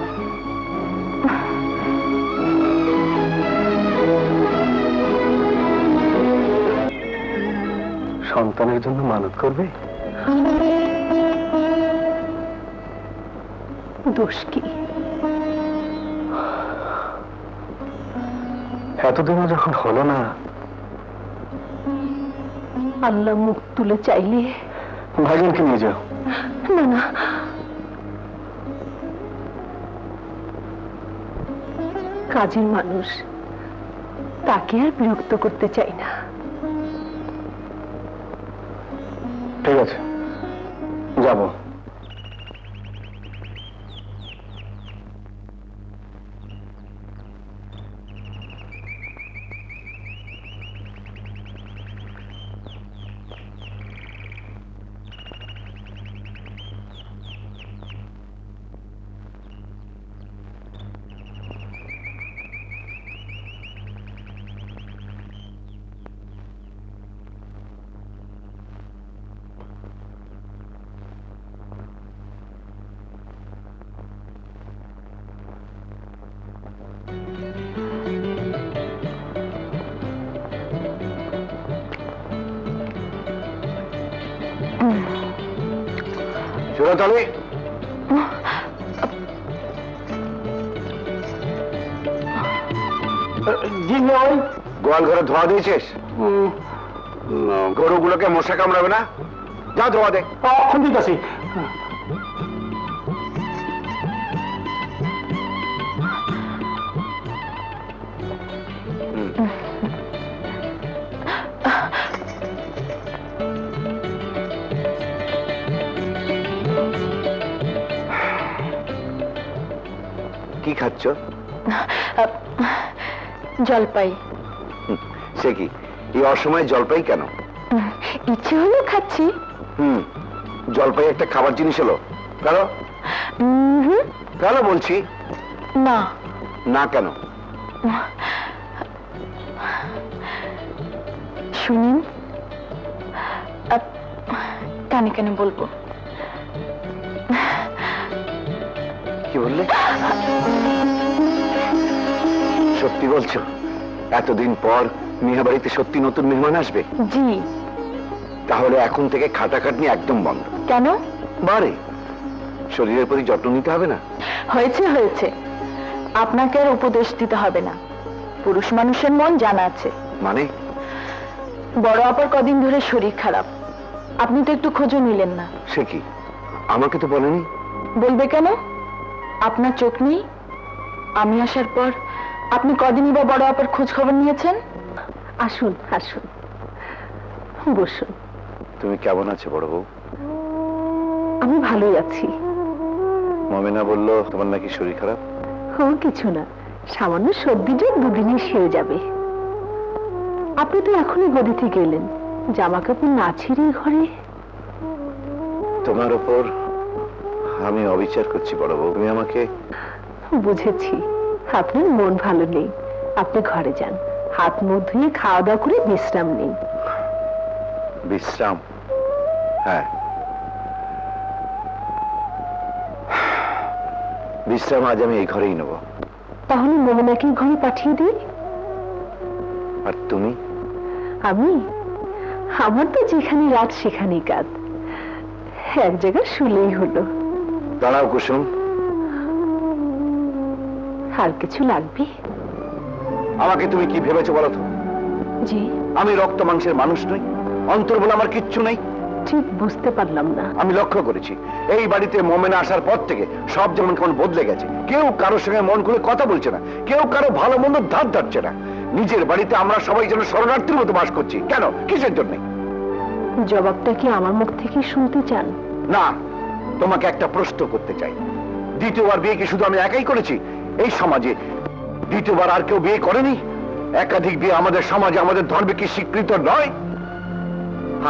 সন্তানের জন্য মানত করবে? দোষ কি? এতদিনও যখন হলো না আল্লাহ মুখ তুলে চাইলে। ভাইজানকে নিয়ে যাও। না না। কাজের মানুষ তাকে আর বিরক্ত করতে চাই না। ঠিক আছে। যাব। ধোয়া দিয়েছিস? গরুগুলোকে মশা কামড়াবে না? যা ধোয়া দে। অক্ষণ কি খাচ্ছ? জলপাই। সে কি? এই অসময়ে জলপাই কেন? ইচ্ছে হলেও খাচ্ছি। হুম জলপাই একটা খাবার জিনিস হলো। হুম, কেন বলছি? না। না কেন? শুনুন আপ, কানে কানে বলব। কি বললে? সত্যি বলছো এতদিন পর মিয়া বাড়িতে সত্যি নতুন মেহমান আসবে? জি। তাহলে এখন থেকে খাটাখাটনি একদম বন্ধ। কেন? বারে। শরীরের প্রতি যত্ন নিতে হবে না। হয়েছে হয়েছে। আপনাকে আর উপদেশ দিতে হবে না। পুরুষ মানুষের মন জানা আছে। মানে? বড় আপার কদিন ধরে শরীর খারাপ। আপনি তো একটু খোঁজও নিলেন না। সে কি? আমাকে তো বলেনি? বলবে কেন? আপনার চোখ নেই? আমি আসার পর আপনি কদিনই বা বড় আপার খোঁজ খবর নিয়েছেন? আসুন আসুন। বসুন। তুমি কেমন আছো বড় বউ? আমি ভালোই আছি। মমিনা বলল তোমার নাকি শরীর খারাপ? ও কিছু না। সামান্য সর্দিটা দুদিনে সেরে যাবে। আপনি তো এখনই গদি থেকে এলেন। জামা কাপড় না ছিঁড়ে ঘরে? তোমার ওপর আমি অবিচার করছি বড় বউ। তুমি আমাকে বুঝেছি। আপনার মন ভালো নেই। আপনি ঘরে যান। হাত মুখ ধুয়ে খাওয়া দাওয়া করে বিশ্রাম নেই বিশ্রাম? হ্যাঁ। বিশ্রাম আজ আমি এই ঘরেই নেব। তাহলে মোহনাকে ঘরে পাঠিয়ে দিই? আর তুমি? আমি? আমার তো যেখানে রাত সেখানেই কাজ। এক জায়গায় শুলেই হলো। দাঁড়াও কুসুম। আর কিছু লাগবে? আমাকে তুমি কি ভেবেছো বলো তো? জি। আমি রক্ত মাংসের মানুষ নই অন্তর বলে আমার কিচ্ছু নেই। ঠিক বুঝতে পারলাম না। আমি লক্ষ্য করেছি এই বাড়িতে মোমেনা আসার পর থেকে সব যেমন কেমন বদলে গেছে। কেউ কারোর সঙ্গে মন খুলে কথা বলছে না কেউ কারও ভালো মন্দ ধার ধারছে না। নিজের বাড়িতে আমরা সবাই যেন শরণার্থীর মতো বাস করছি। কেন? কিসের জন্য? জবাবটা কি আমার মুখ থেকে শুনতে চান? না তোমাকে একটা প্রশ্ন করতে চাই। দ্বিতীয়বার বিয়ে কি শুধু আমি একাই করেছি? এই সমাজে দ্বিতীয়বার আর কেউ বিয়ে করেনি? একাধিক বিয়ে আমাদের সমাজে আমাদের ধর্মে কি স্বীকৃত নয়?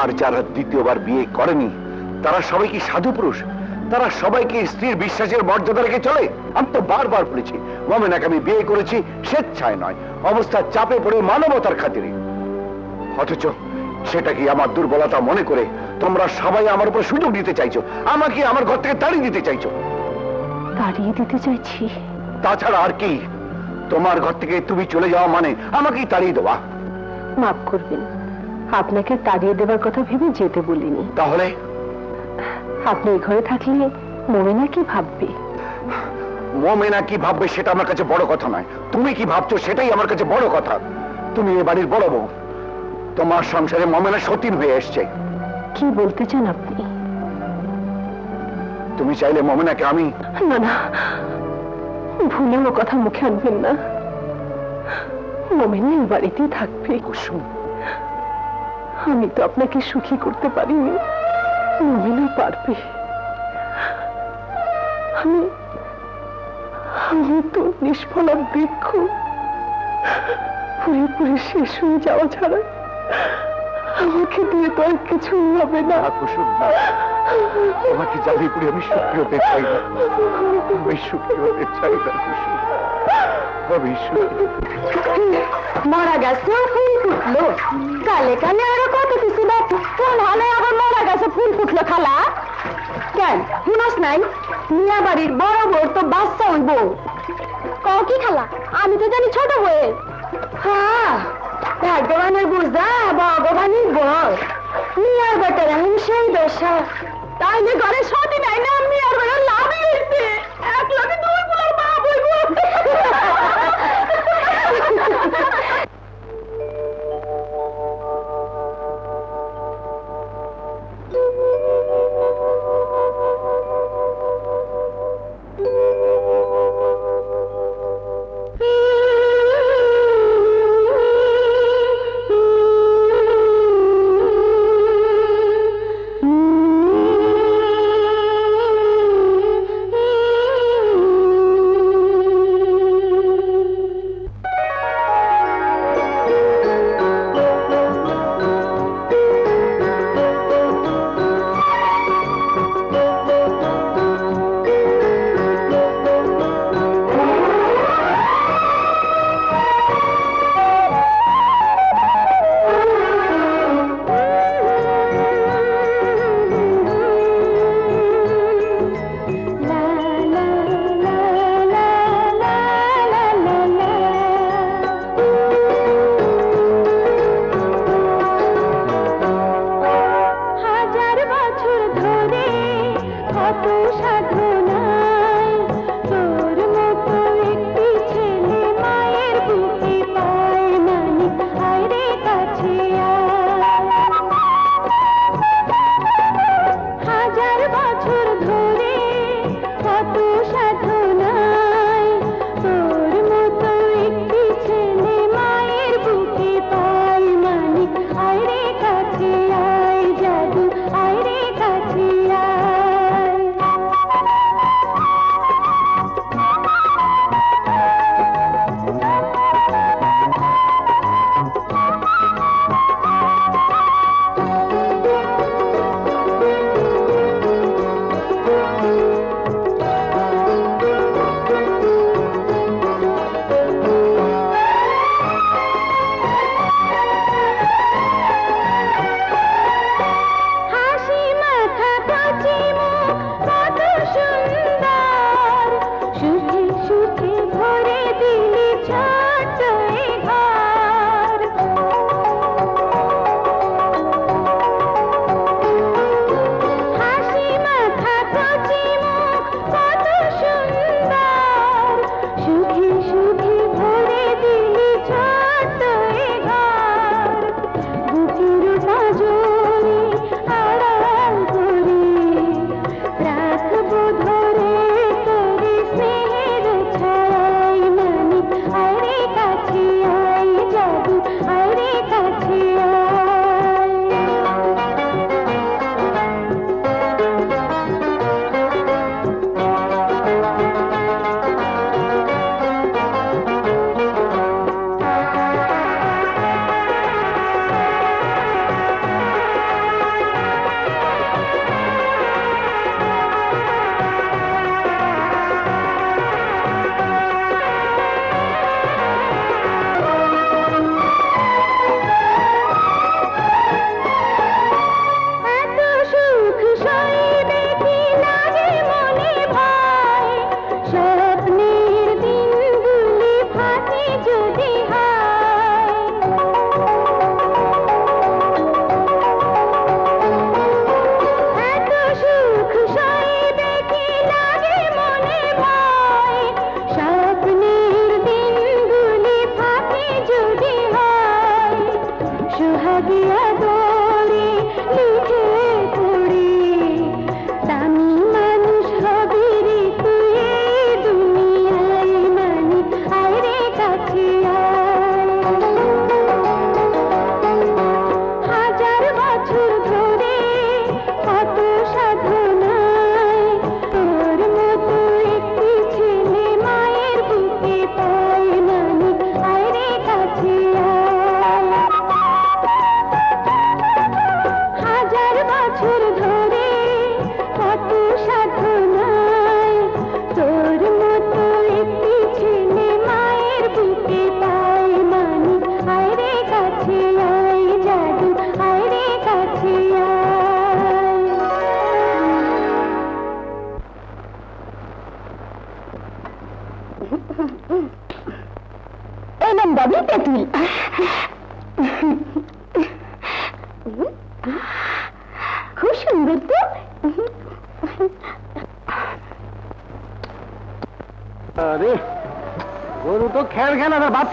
আর যারা দ্বিতীয়বার বিয়ে করেনি তারা সবাই কি সাধু পুরুষ? তারা সবাইকে স্ত্রীর বিশ্বাসের মর্যাদা রেখে চলে? আমি তো বারবার বলেছি মমেনাকে আমি বিয়ে করেছি স্বেচ্ছায় নয় অবস্থার চাপে পড়ে মানবতার খাতিরে। অথচ সেটা কি আমার দুর্বলতা মনে করে তোমরা সবাই আমার উপর সুযোগ দিতে চাইছো? আমাকে আমার ঘর থেকে তাড়িয়ে দিতে চাইছো? তাড়িয়ে দিতে চাইছি। তাছাড়া আর কি? তোমার ঘর থেকে তুমি চলে যাওয়া মানে আমাকেই তাড়িয়ে দেওয়া। মাফ করবেন আপনাকে তাড়িয়ে দেবার কথা ভেবে যেতে বলিনি। তাহলে? আপনি এই ঘরে থাকলে মমিনা কি ভাববে? মোমেনা কি ভাববে সেটা আমার কাছে বড় কথা নয়। তুমি কি ভাবছ সেটাই আমার কাছে বড় কথা। তুমি এ বাড়ির বড় বউ। তোমার সংসারে মমেনা সতীন হয়ে এসছে। কি বলতে চান আপনি? তুমি চাইলে মমেনাকে আমি না না ভুলেও ও কথা মুখে আনবেন না। মমিনা এই বাড়িতেই থাকবে। কুসুম আমি তো আপনাকে সুখী করতে পারিনি। মমিনা পারবে। আমি আমি তো নিষ্ফলা বৃক্ষ পুরে পুরে শেষ হয়ে যাওয়া ছাড়া আমাকে দিয়ে তো আর কিছু হবে না। কুসুম না। তোমাকে জ্বালিয়ে পুড়ে আমি সুখী চাই না আমি সুখী চাই না মারা গেছে, ফুল ফুটলো। কালে কালে আরও কত কিছু দেখ। কোন হালে আবার মারা গেছে, ফুল ফুটলো খালা? কেন? শুনস নাই? মিয়া বাড়ির বড় বউর তো বাচ্চা হইব। কও কি খালা? আমি তো জানি ছোট বউয়ের। হ্যাঁ ভাগ্যবানের বুঝা ভগবানের বল। মিয়ার বেটার এখন সেই দশা। তাইলে ঘরে সতি নাই না, আমি আর বড় লাভ হইছে এক লাখ দুই পুলার মা বইবো।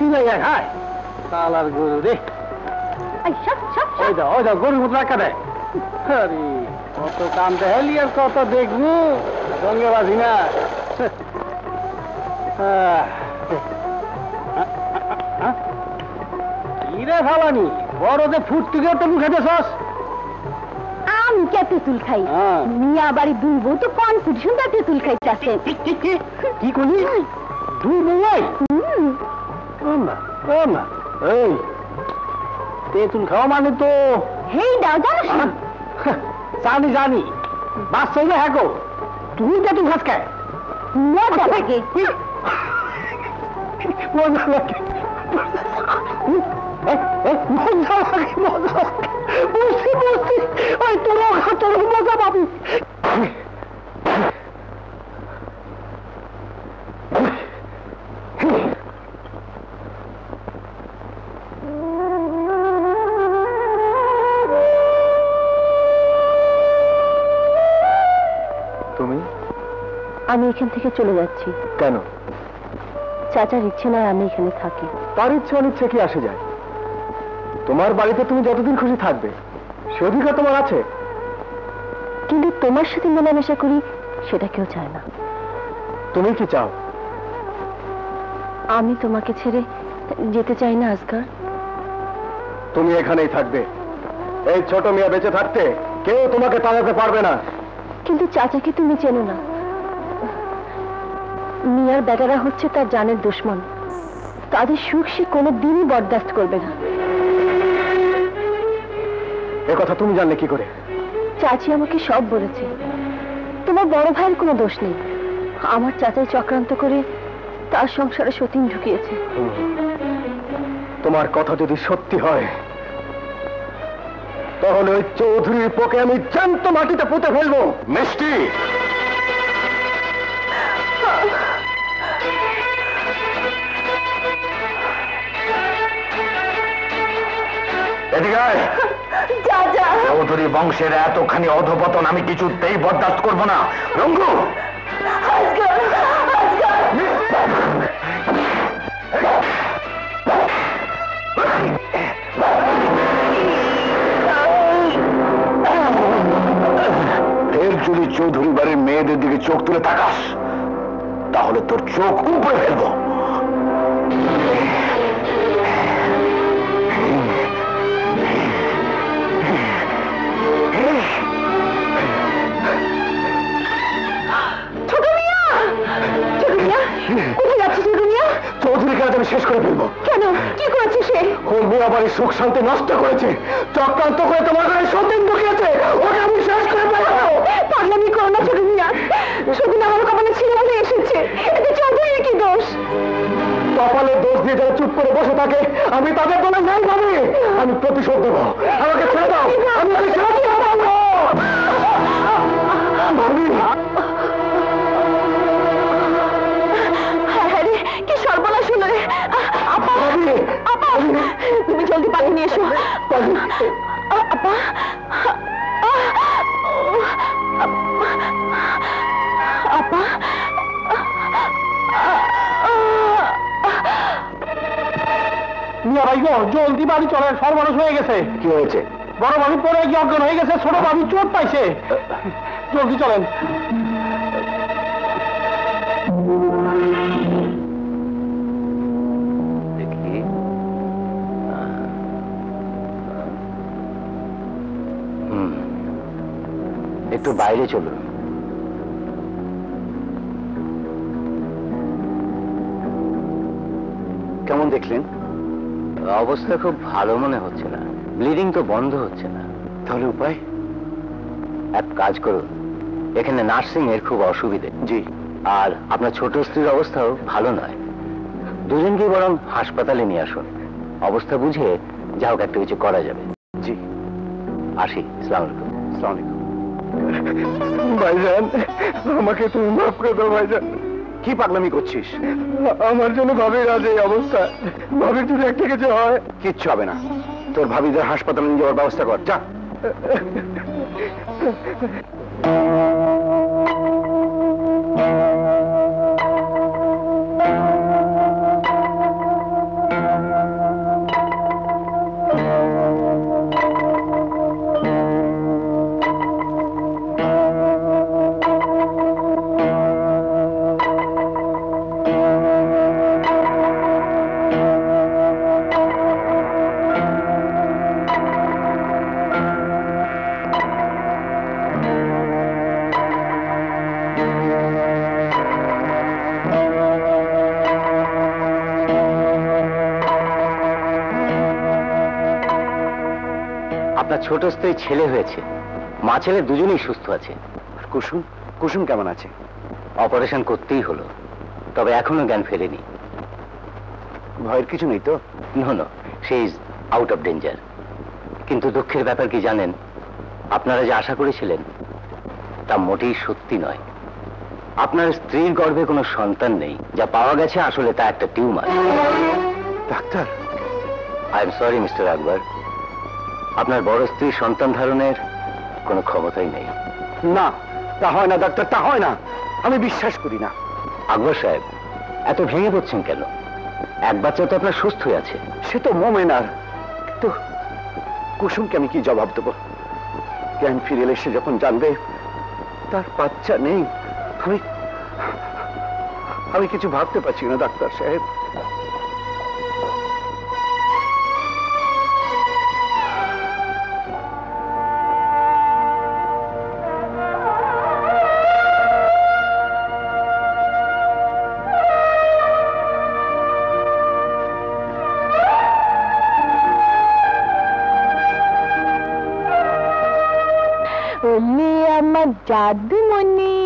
যাই হায় তালার গরু রে ওই দাও ওই দাও গরুর মতো রাখা দেয় আরে কত কাম দেখালি আর কত দেখব সঙ্গে বাজি না আহ, কি রে ফালানি বড় যে ফুটতে গিয়ে তো মুখে দেছস আমি কে তেঁতুল খাই। মিয়া বাড়ি দুই বউ তো কনফিউশন তেঁতুল খাইতেছে কি করলি দুই বউয়াই না না এই তেঁতুল খাওয়া মানে তো হেই দাও জানো জানি জানি। বাচ্চা হইলে হ্যাঁ গো। তুই তেঁতুল খাস খায় মজা লাগে মজা লাগে। মজা লাগে মজা লাগে। বুঝছি বুঝছি ওই তোর তোর মজা পাবি। আমি এখান থেকে চলে যাচ্ছি। কেন? চাচার ইচ্ছে নয় আমি এখানে থাকি। তার ইচ্ছে অনিচ্ছে কি আসে যায়? তোমার বাড়িতে তুমি যতদিন খুশি থাকবে সে অধিকার তোমার আছে। কিন্তু তোমার সাথে মেলামেশা করি সেটা কেউ চায় না। তুমি কি চাও? আমি তোমাকে ছেড়ে যেতে চাই না আজকার তুমি এখানেই থাকবে। এই ছোট মেয়ে বেঁচে থাকতে কেউ তোমাকে তাড়াতে পারবে না। কিন্তু চাচাকে তুমি চেনো না। মিয়ার বেটারা হচ্ছে তার জানের দুশ্মন। তাদের সুখ সে কোনো দিনই বরদাস্ত করবে না। এ কথা তুমি জানলে কি করে? চাচি আমাকে সব বলেছে। তোমার বড় ভাইয়ের কোনো দোষ নেই। আমার চাচাই চক্রান্ত করে তার সংসারে সতীন ঢুকিয়েছে। তোমার কথা যদি সত্যি হয় তাহলে ওই চৌধুরীর পোকে আমি জ্যান্ত মাটিতে পুঁতে ফেলব। মিষ্টি! এদিকে। চৌধুরী বংশের এতখানি অধপতন আমি কিছুতেই বরদাস্ত করব না। রঙ্গু! ফের যদি চৌধুরী বাড়ির মেয়েদের দিকে চোখ তুলে তাকাস তাহলে তোর চোখ উপরে ফেলব। চৌধুরীকে আজ আমি শেষ করে ফেলব। কেন? কি করেছে সে? ও মিয়া বাড়ির সুখ শান্তি নষ্ট করেছে। চক্রান্ত করে তোমার ঘরে সতীন ঢুকিয়েছে। ওকে আমি শেষ করে ফেলব। পাগলামি করো না ছোট মিয়া। সেদিন আমার কপালে ছিল বলে এসেছে। এতে চৌধুরীর কি দোষ? কপালে দোষ দিয়ে যারা চুপ করে বসে থাকে আমি তাদের দলে নাই ভাবি। আমি প্রতিশোধ দেবো আমাকে ছেড়ে দাও। আমি আমি ছেড়ে দিয়ে ভাবি। ভাবি তুমি জলদি পানি নিয়ে এসো। আপা আপা মিয়া ভাই গো জলদি বাড়ি চলেন সর্বনাশ হয়ে গেছে। কি হয়েছে? বড় ভাবি পরে গিয়ে অজ্ঞান হয়ে গেছে ছোট ভাবি চোট পাইছে। জলদি চলেন। একটু বাইরে চলুন। কেমন দেখলেন? অবস্থা খুব ভালো মনে হচ্ছে না। ব্লিডিং তো বন্ধ হচ্ছে না। তাহলে উপায়? এক কাজ করুন। এখানে নার্সিং এর খুব অসুবিধে। জি। আর আপনার ছোট স্ত্রীর অবস্থাও ভালো নয়। দুজনকে বরং হাসপাতালে নিয়ে আসুন। অবস্থা বুঝে যা হোক একটা কিছু করা যাবে। জি। আসি আসসালামু আলাইকুম। ভাইজান আমাকে তুমি মাফ করে দাও ভাইজান। কি পাগলামি করছিস? আমার জন্য ভাবির আজ এই অবস্থা। ভাবির যদি একটা কিছু হয়। কিচ্ছু হবে না। তোর ভাবিদের হাসপাতালে নিয়ে যাওয়ার ব্যবস্থা কর যা। তার ছোট স্ত্রী ছেলে হয়েছে। মা ছেলে দুজনেই সুস্থ আছে। কুসুম কুসুম কেমন আছে? অপারেশন করতেই হলো তবে এখনও জ্ঞান ফেরেনি। ভয়ের কিছু নেই তো? No no say is out of danger কিন্তু দুঃখের ব্যাপার কি জানেন? আপনারা যে আশা করেছিলেন তা মোটেই সত্যি নয়। আপনার স্ত্রীর গর্ভে কোনো সন্তান নেই যা পাওয়া গেছে আসলে তা একটা tumour. Doctor? I am sorry mister Akbar আপনার বড় স্ত্রীর সন্তান ধারণের কোনো ক্ষমতাই নেই। না তা হয় না ডাক্তার তা হয় না। আমি বিশ্বাস করি না। আকবর সাহেব এত ভেঙে পড়ছেন কেন? এক বাচ্চা তো আপনার সুস্থ হয়ে আছে। সে তো মোমেনার কিন্তু কুসুমকে আমি কি জবাব দেবো? জ্ঞান ফিরে এলে সে যখন জানবে তার বাচ্চা নেই। আমি আমি কিছু ভাবতে পারছি না ডাক্তার সাহেব। জাদুমণি।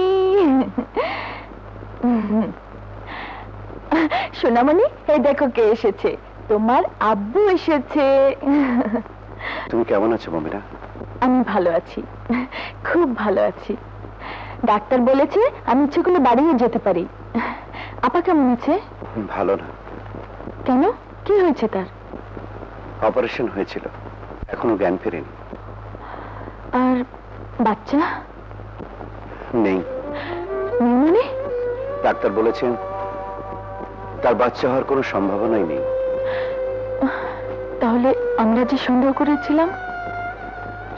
সোনামণি এই দেখো কে এসেছে। তোমার আব্বু এসেছে। তুমি কেমন আছো মমিনা আমি ভালো আছি। খুব ভালো আছি। ডাক্তার বলেছে আমি ইচ্ছে করলে বাড়িও যেতে পারি। আপা কেমন আছে? ভালো না। কেন? কি হয়েছে তার? অপারেশন হয়েছিল। এখনও জ্ঞান ফেরেনি। আর বাচ্চা? নেই। মানে? ডাক্তার বলেছেন তার বাচ্চা হওয়ার কোনো সম্ভাবনাই নেই। তাহলে আমরা যে সন্দেহ করেছিলাম?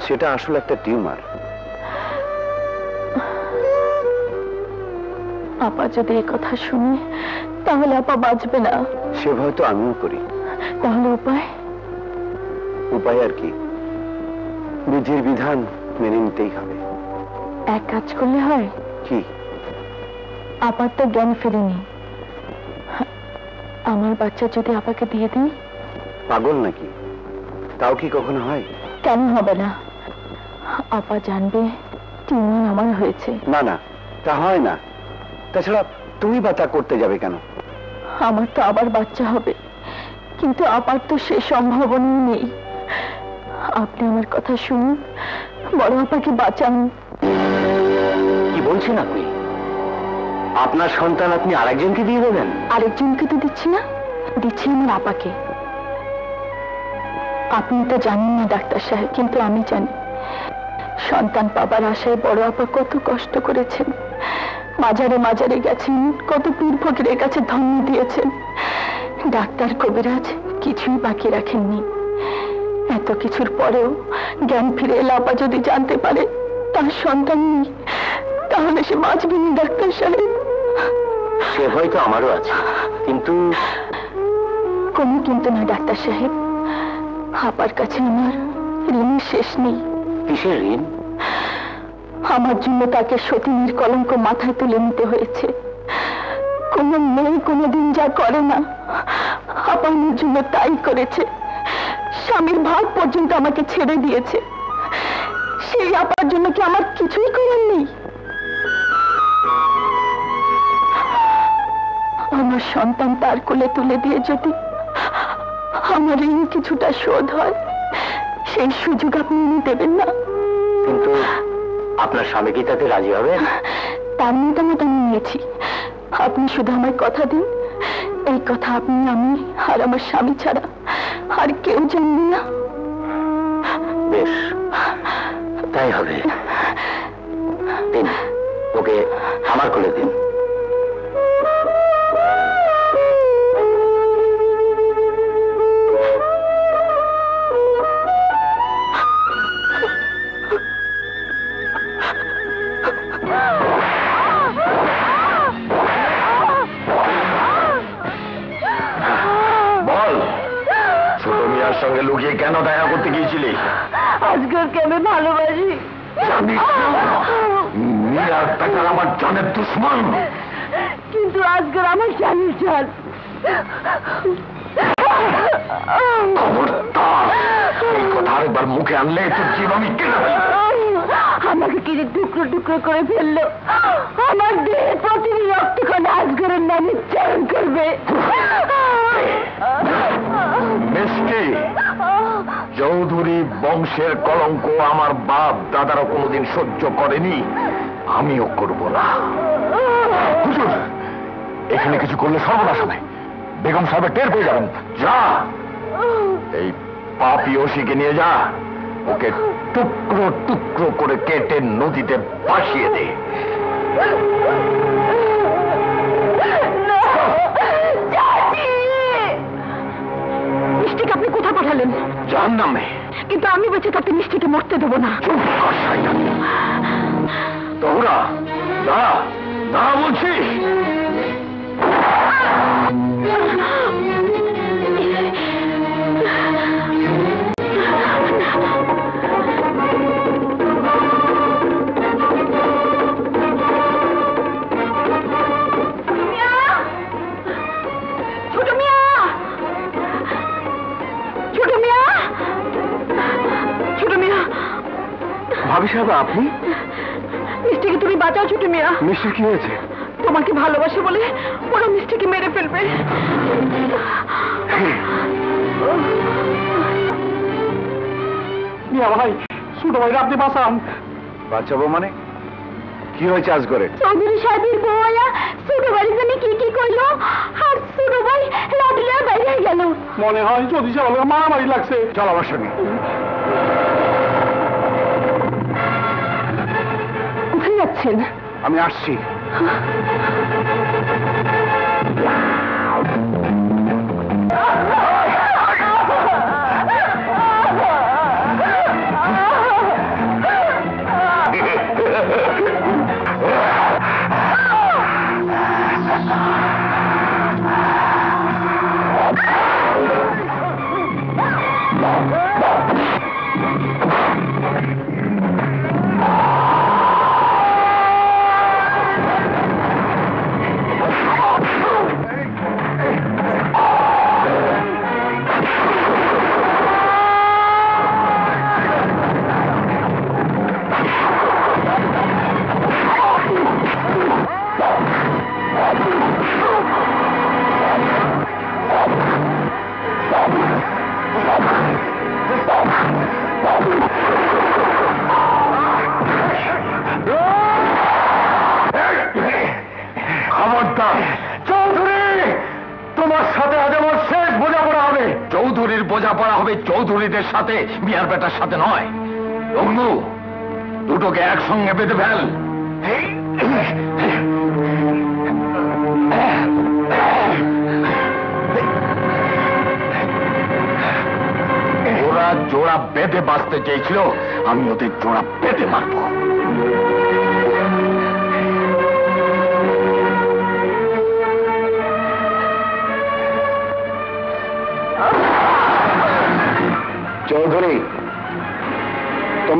সেটা আসলে একটা টিউমার। আপা যদি কথা শুনে তাহলে আপা বাঁচবে না। সে ভয় তো আমিও করি। তাহলে উপায়? উপায় আর কি? বিধির বিধান মেনে নিতেই হবে। এক কাজ করলে হয়? কি? আপার তো জ্ঞান ফেরেনি। আমার বাচ্চা যদি আপাকে দিয়ে দিই? পাগল নাকি? তাও কি কখনো হয়? কেন হবে না? আপা জানবে টিউমার আমার হয়েছে। না না তা হয় না। তাছাড়া তুমি বা তা করতে যাবে কেন? আমার তো আবার বাচ্চা হবে। কিন্তু আপার তো সে সম্ভাবনা নেই। আপনি আমার কথা শুনুন বড় আপাকে বাঁচান। বলছেন আপনি। আপনার সন্তান আপনি আরেকজনকে দিয়ে দেবেন? আরেকজনকে তো দিচ্ছি না। দিচ্ছি আমার আপাকে। আপনি তো জানেন না ডাক্তার সাহেব, কিন্তু আমি জানি। সন্তান পাবার আশায় বড় আপা কত কষ্ট করেছেন। মাজারে মাজারে গেছেন, কত পীর ফকিরের কাছে ধন্য দিয়েছেন। ডাক্তার কবিরাজ কিছুই বাকি রাখেননি। এত কিছুর পরেও জ্ঞান ফিরে এলে আপা যদি জানতে পারে, তার সন্তান নেই। তাহলে সে বাঁচবেনি ডাক্তার সাহেব? সে ভয় তো আমারও আছে কিন্তু কোনো কিন্তু না ডাক্তার সাহেব। আপার কাছে আমার ঋণের শেষ নেই। কিসের ঋণ? আমার জন্য তাকে সতীনের কলঙ্ক মাথায় তুলে নিতে হয়েছে। কোনো মেয়ে কোনোদিন যা করে না আপানের জন্য তাই করেছে। স্বামীর ভাগ পর্যন্ত আমাকে ছেড়ে দিয়েছে। সেই আপার জন্য কি আমার কিছুই করার নেই? আমার সন্তান তার কোলে তুলে দিয়ে যদি আমার ঋণ কিছুটা শোধ হয় সেই সুযোগ আপনি দেবেন না। কিন্তু আপনার স্বামী কি তাতে রাজি হবে? তার মতামত আমি নিয়েছি। আপনি শুধু আমার কথা দিন। এই কথা আপনি আমি আর আমার স্বামী ছাড়া আর কেউ জানবে না। বেশ তাই হবে। দিন ওকে আমার কোলে দিন। কেন দেখা করতে গিয়েছিলি? আজকে আমি ভালোবাসি? আমার জানের দুশ্মন। কিন্তু আজকে আমার স্বামী চাল। খবরদার এই কথা আরেকবার মুখে আনলে তোর জীব আমি কেটে ফেলব। আমাকে কিনে টুকরো টুকরো করে ফেলল। আমার দেহে প্রতিটি রক্তক্ষণ আজগরের নামে উচ্চারণ করবে। মিষ্টি, চৌধুরী বংশের কলঙ্ক আমার বাপ দাদারা কোনোদিন সহ্য করেনি। আমিও করব না। হুজুর, এখানে কিছু করলে সর্বনাশ হবে। বেগম সাহেবের টের পেয়ে যাবেন। যা, এই পাপি ওসিকে নিয়ে যা। ওকে টুকরো টুকরো করে কেটে নদীতে ভাসিয়ে দে। মিষ্টিকে আপনি কোথায় পাঠালেন? যার নামে কিন্তু আমি বেঁচে থাকতে মিষ্টিকে মরতে দেবো না। চুপ কর শয়তান। তোমরা ভাবি সাহেব আপনি? মিষ্টিকে তুমি বাঁচাও ছোট মিয়া। মিষ্টির কি হয়েছে? তোমাকে ভালোবাসে বলে ওরা মিষ্টিকে মেরে ফেলবে। মিয়া ভাই ছোট ভাইরা আপনি বাঁচান। বাঁচাবো মানে? কি হয়েছে আজ করে? চৌধুরী সাহেবের বউয়া ছোট বাড়ির জন্য কি কি করল? আর ছোট ভাই লাডলিয়া বাইরে গেল মনে হয় যদি সে মারামারি লাগছে। চল আমার সঙ্গে। যাচ্ছেন আমি আসছি। চৌধুরীদের সাথে বিয়ার বেটার সাথে নয়। অগ্নু দুটোকে একসঙ্গে বেঁধে ফেল। ওরা জোড়া বেঁধে বাঁচতে চেয়েছিল, আমি ওদের জোড়া বেঁধে মারবো।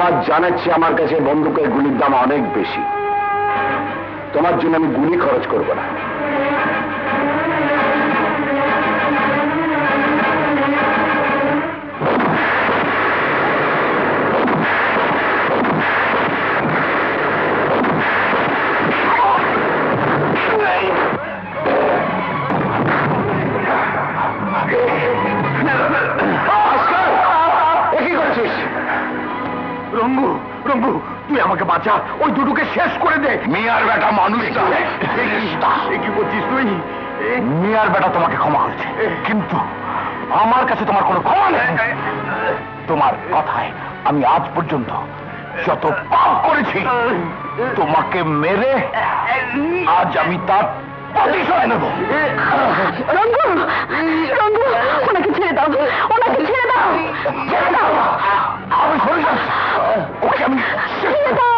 তোমার জানাচ্ছি আমার কাছে বন্দুকের গুলির দাম অনেক বেশি। তোমার জন্য আমি গুলি খরচ করব না। মিয়ার বেটা মানুষটা এ কি করছিস তুই মিয়ার বেটা তোমাকে ক্ষমা করেছে কিন্তু আমার কাছে তোমার কোনো ক্ষমা নেই তোমার কথায় আমি আজ পর্যন্ত যত পাপ করেছি তোমাকে মেরে আজ আমি তার প্রতিশোধ নেব রঙ্গু রঙ্গু ওনাকে ছেড়ে দাও ওনাকে ছেড়ে দাও ছেড়ে দাও আমি সরে যাচ্ছি ওকে আমি ছেড়ে দাও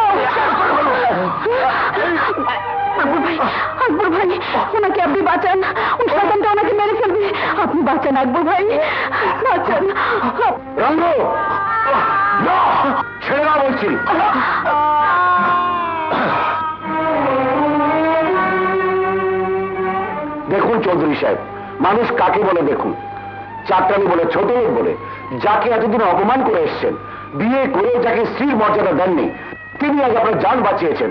দেখুন চৌধুরী সাহেব, মানুষ কাকে বলে দেখুন? চাকরানি বলে, ছোট বলে। যাকে এতদিন অপমান করে এসছেন, বিয়ে করে যাকে স্ত্রীর মর্যাদা দেননি তিনি আজ আপনার যান বাঁচিয়েছেন।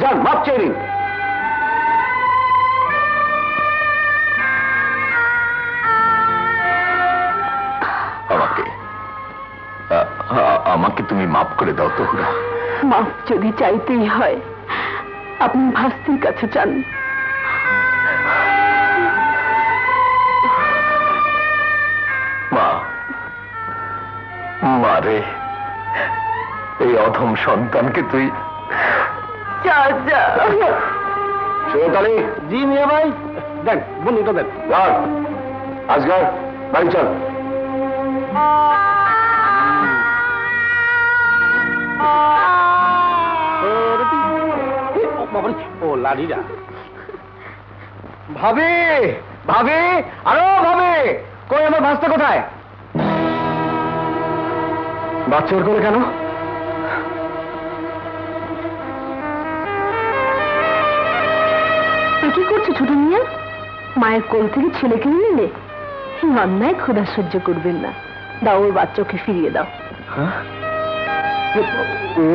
যান মাপ চেয়ে নিন। আমাকে আমাকে তুমি মাফ করে দাও তোহরা মাফ যদি চাইতেই হয় আপনি ভাস্তির কাছে চান অধম সন্তানকে তুই যা সৈয়দালি জি মিয়া ভাই। দেন বন্ধুটা দেন ধর। বাড়ি চল। ও বাবারে, ও লাড়িরা। ভাবি ভাবি আরও ভাবি। কই আমার ভাস্তা কোথায়? বাচ্চা ওর করে কেন? মায়ের কোল থেকে ছেলে কিনে নিলে এই অন্যায় ক্ষুধা সহ্য করবেন না। দাও ওর বাচ্চাকে ফিরিয়ে দাও। হ্যাঁ?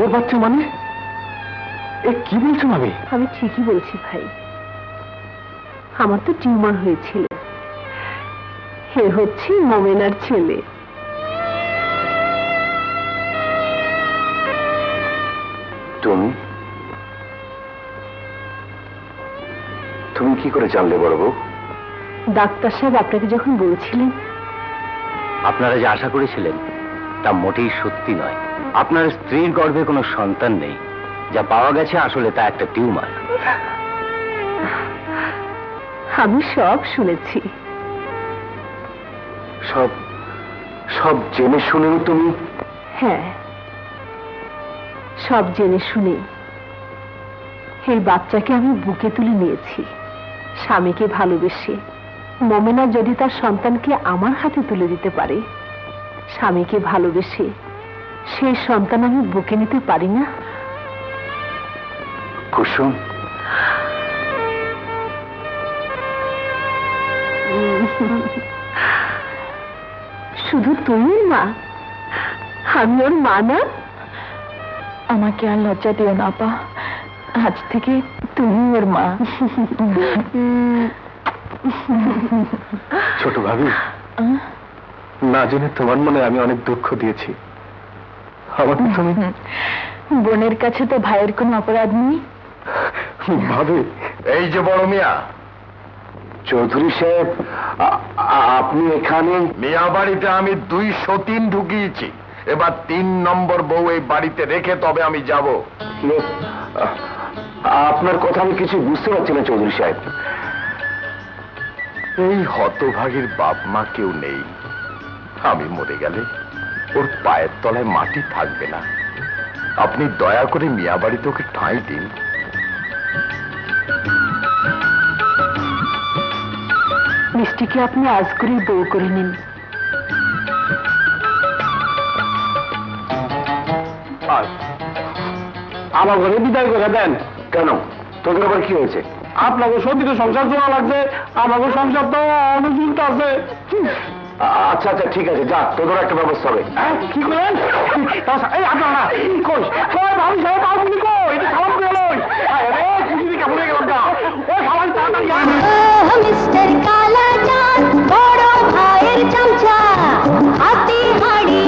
ওর বাচ্চা মানে? এ কি বলছো ভাবি? আমি ঠিকই বলছি ভাই। আমার তো টিউমার হয়েছিল। হে হচ্ছে মোমেনার ছেলে। তুমি? তুমি কি করে জানলে বড় বউ? ডাক্তার সাহেব আপনাকে যখন বলছিলেন আপনারা যে আশা করেছিলেন তা মোটেই সত্যি নয়। আপনার স্ত্রীর গর্ভে কোনো সন্তান নেই। যা পাওয়া গেছে আসলে তা একটা টিউমার। আমি সব শুনেছি। সব সব জেনে শুনেও তুমি? হ্যাঁ। সব জেনে শুনে এই বাচ্চাকে আমি বুকে তুলে নিয়েছি। স্বামীকে ভালোবেসে। মমেনা যদি তার সন্তানকে আমার হাতে তুলে দিতে পারে স্বামীকে ভালোবেসে সেই সন্তান আমি বুকে নিতে পারি না? কুসুম। শুধু তুমি মা আমি ওর মা না? আমাকে আর লজ্জা দিও না আপা। আজ থেকে তুমি ওর মা। ছোট ভাবি না জেনে তোমার মনে আমি অনেক দুঃখ দিয়েছি। আমাকে তুমি বোনের কাছে তো ভাইয়ের কোনো অপরাধ নেই। ভাবি এই যে বড় মিয়া। চৌধুরী সাহেব আপনি এখানে মিয়া বাড়িতে আমি দুইশো তিন ঢুকিয়েছি। এবার তিন নম্বর বউ এই বাড়িতে রেখে তবে আমি যাব। আপনার কথা আমি কিছু বুঝতে পারছি না চৌধুরী সাহেব। এই হতভাগীর বাপ মা কেউ নেই। আমি মরে গেলে ওর পায়ের তলায় মাটি থাকবে না। আপনি দয়া করে মিয়া বাড়িতে ওকে ঠাঁই দিন। মিষ্টিকে আপনি আজ করেই বউ করে নিন। আমার ঘরে বিদায় করে দেন। কেন? তোদের আবার কি হয়েছে? আপনাকে সত্যি সংসার চলা লাগছে আমাকে সংসার তো অনুযুক্ত আছে। আ- আচ্ছা আচ্ছা ঠিক আছে যা তোদের একটা ব্যবস্থা হবে। কি করেন এই আপনারা কই? কই ভাবি সাহেব আপনি কই? এটা খারাপ করে লই আরে খুশি কেমন হয়ে গেল গা ওই খাবার তাড়াতাড়ি আন। মিস্টার কালা চাঁদ বড় ভাইয়ের চামচা হাতে হাড়ি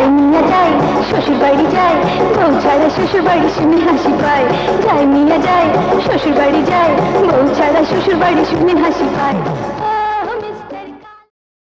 যাই, মিয়া যাই শ্বশুর বাড়ি যাই, বউ ছাড়া শ্বশুর বাড়ি শুনে হাসি পায়। যাই, মিয়া যাই শ্বশুর বাড়ি যাই, বউ ছাড়া শ্বশুর বাড়ি শুনে হাসি পায়।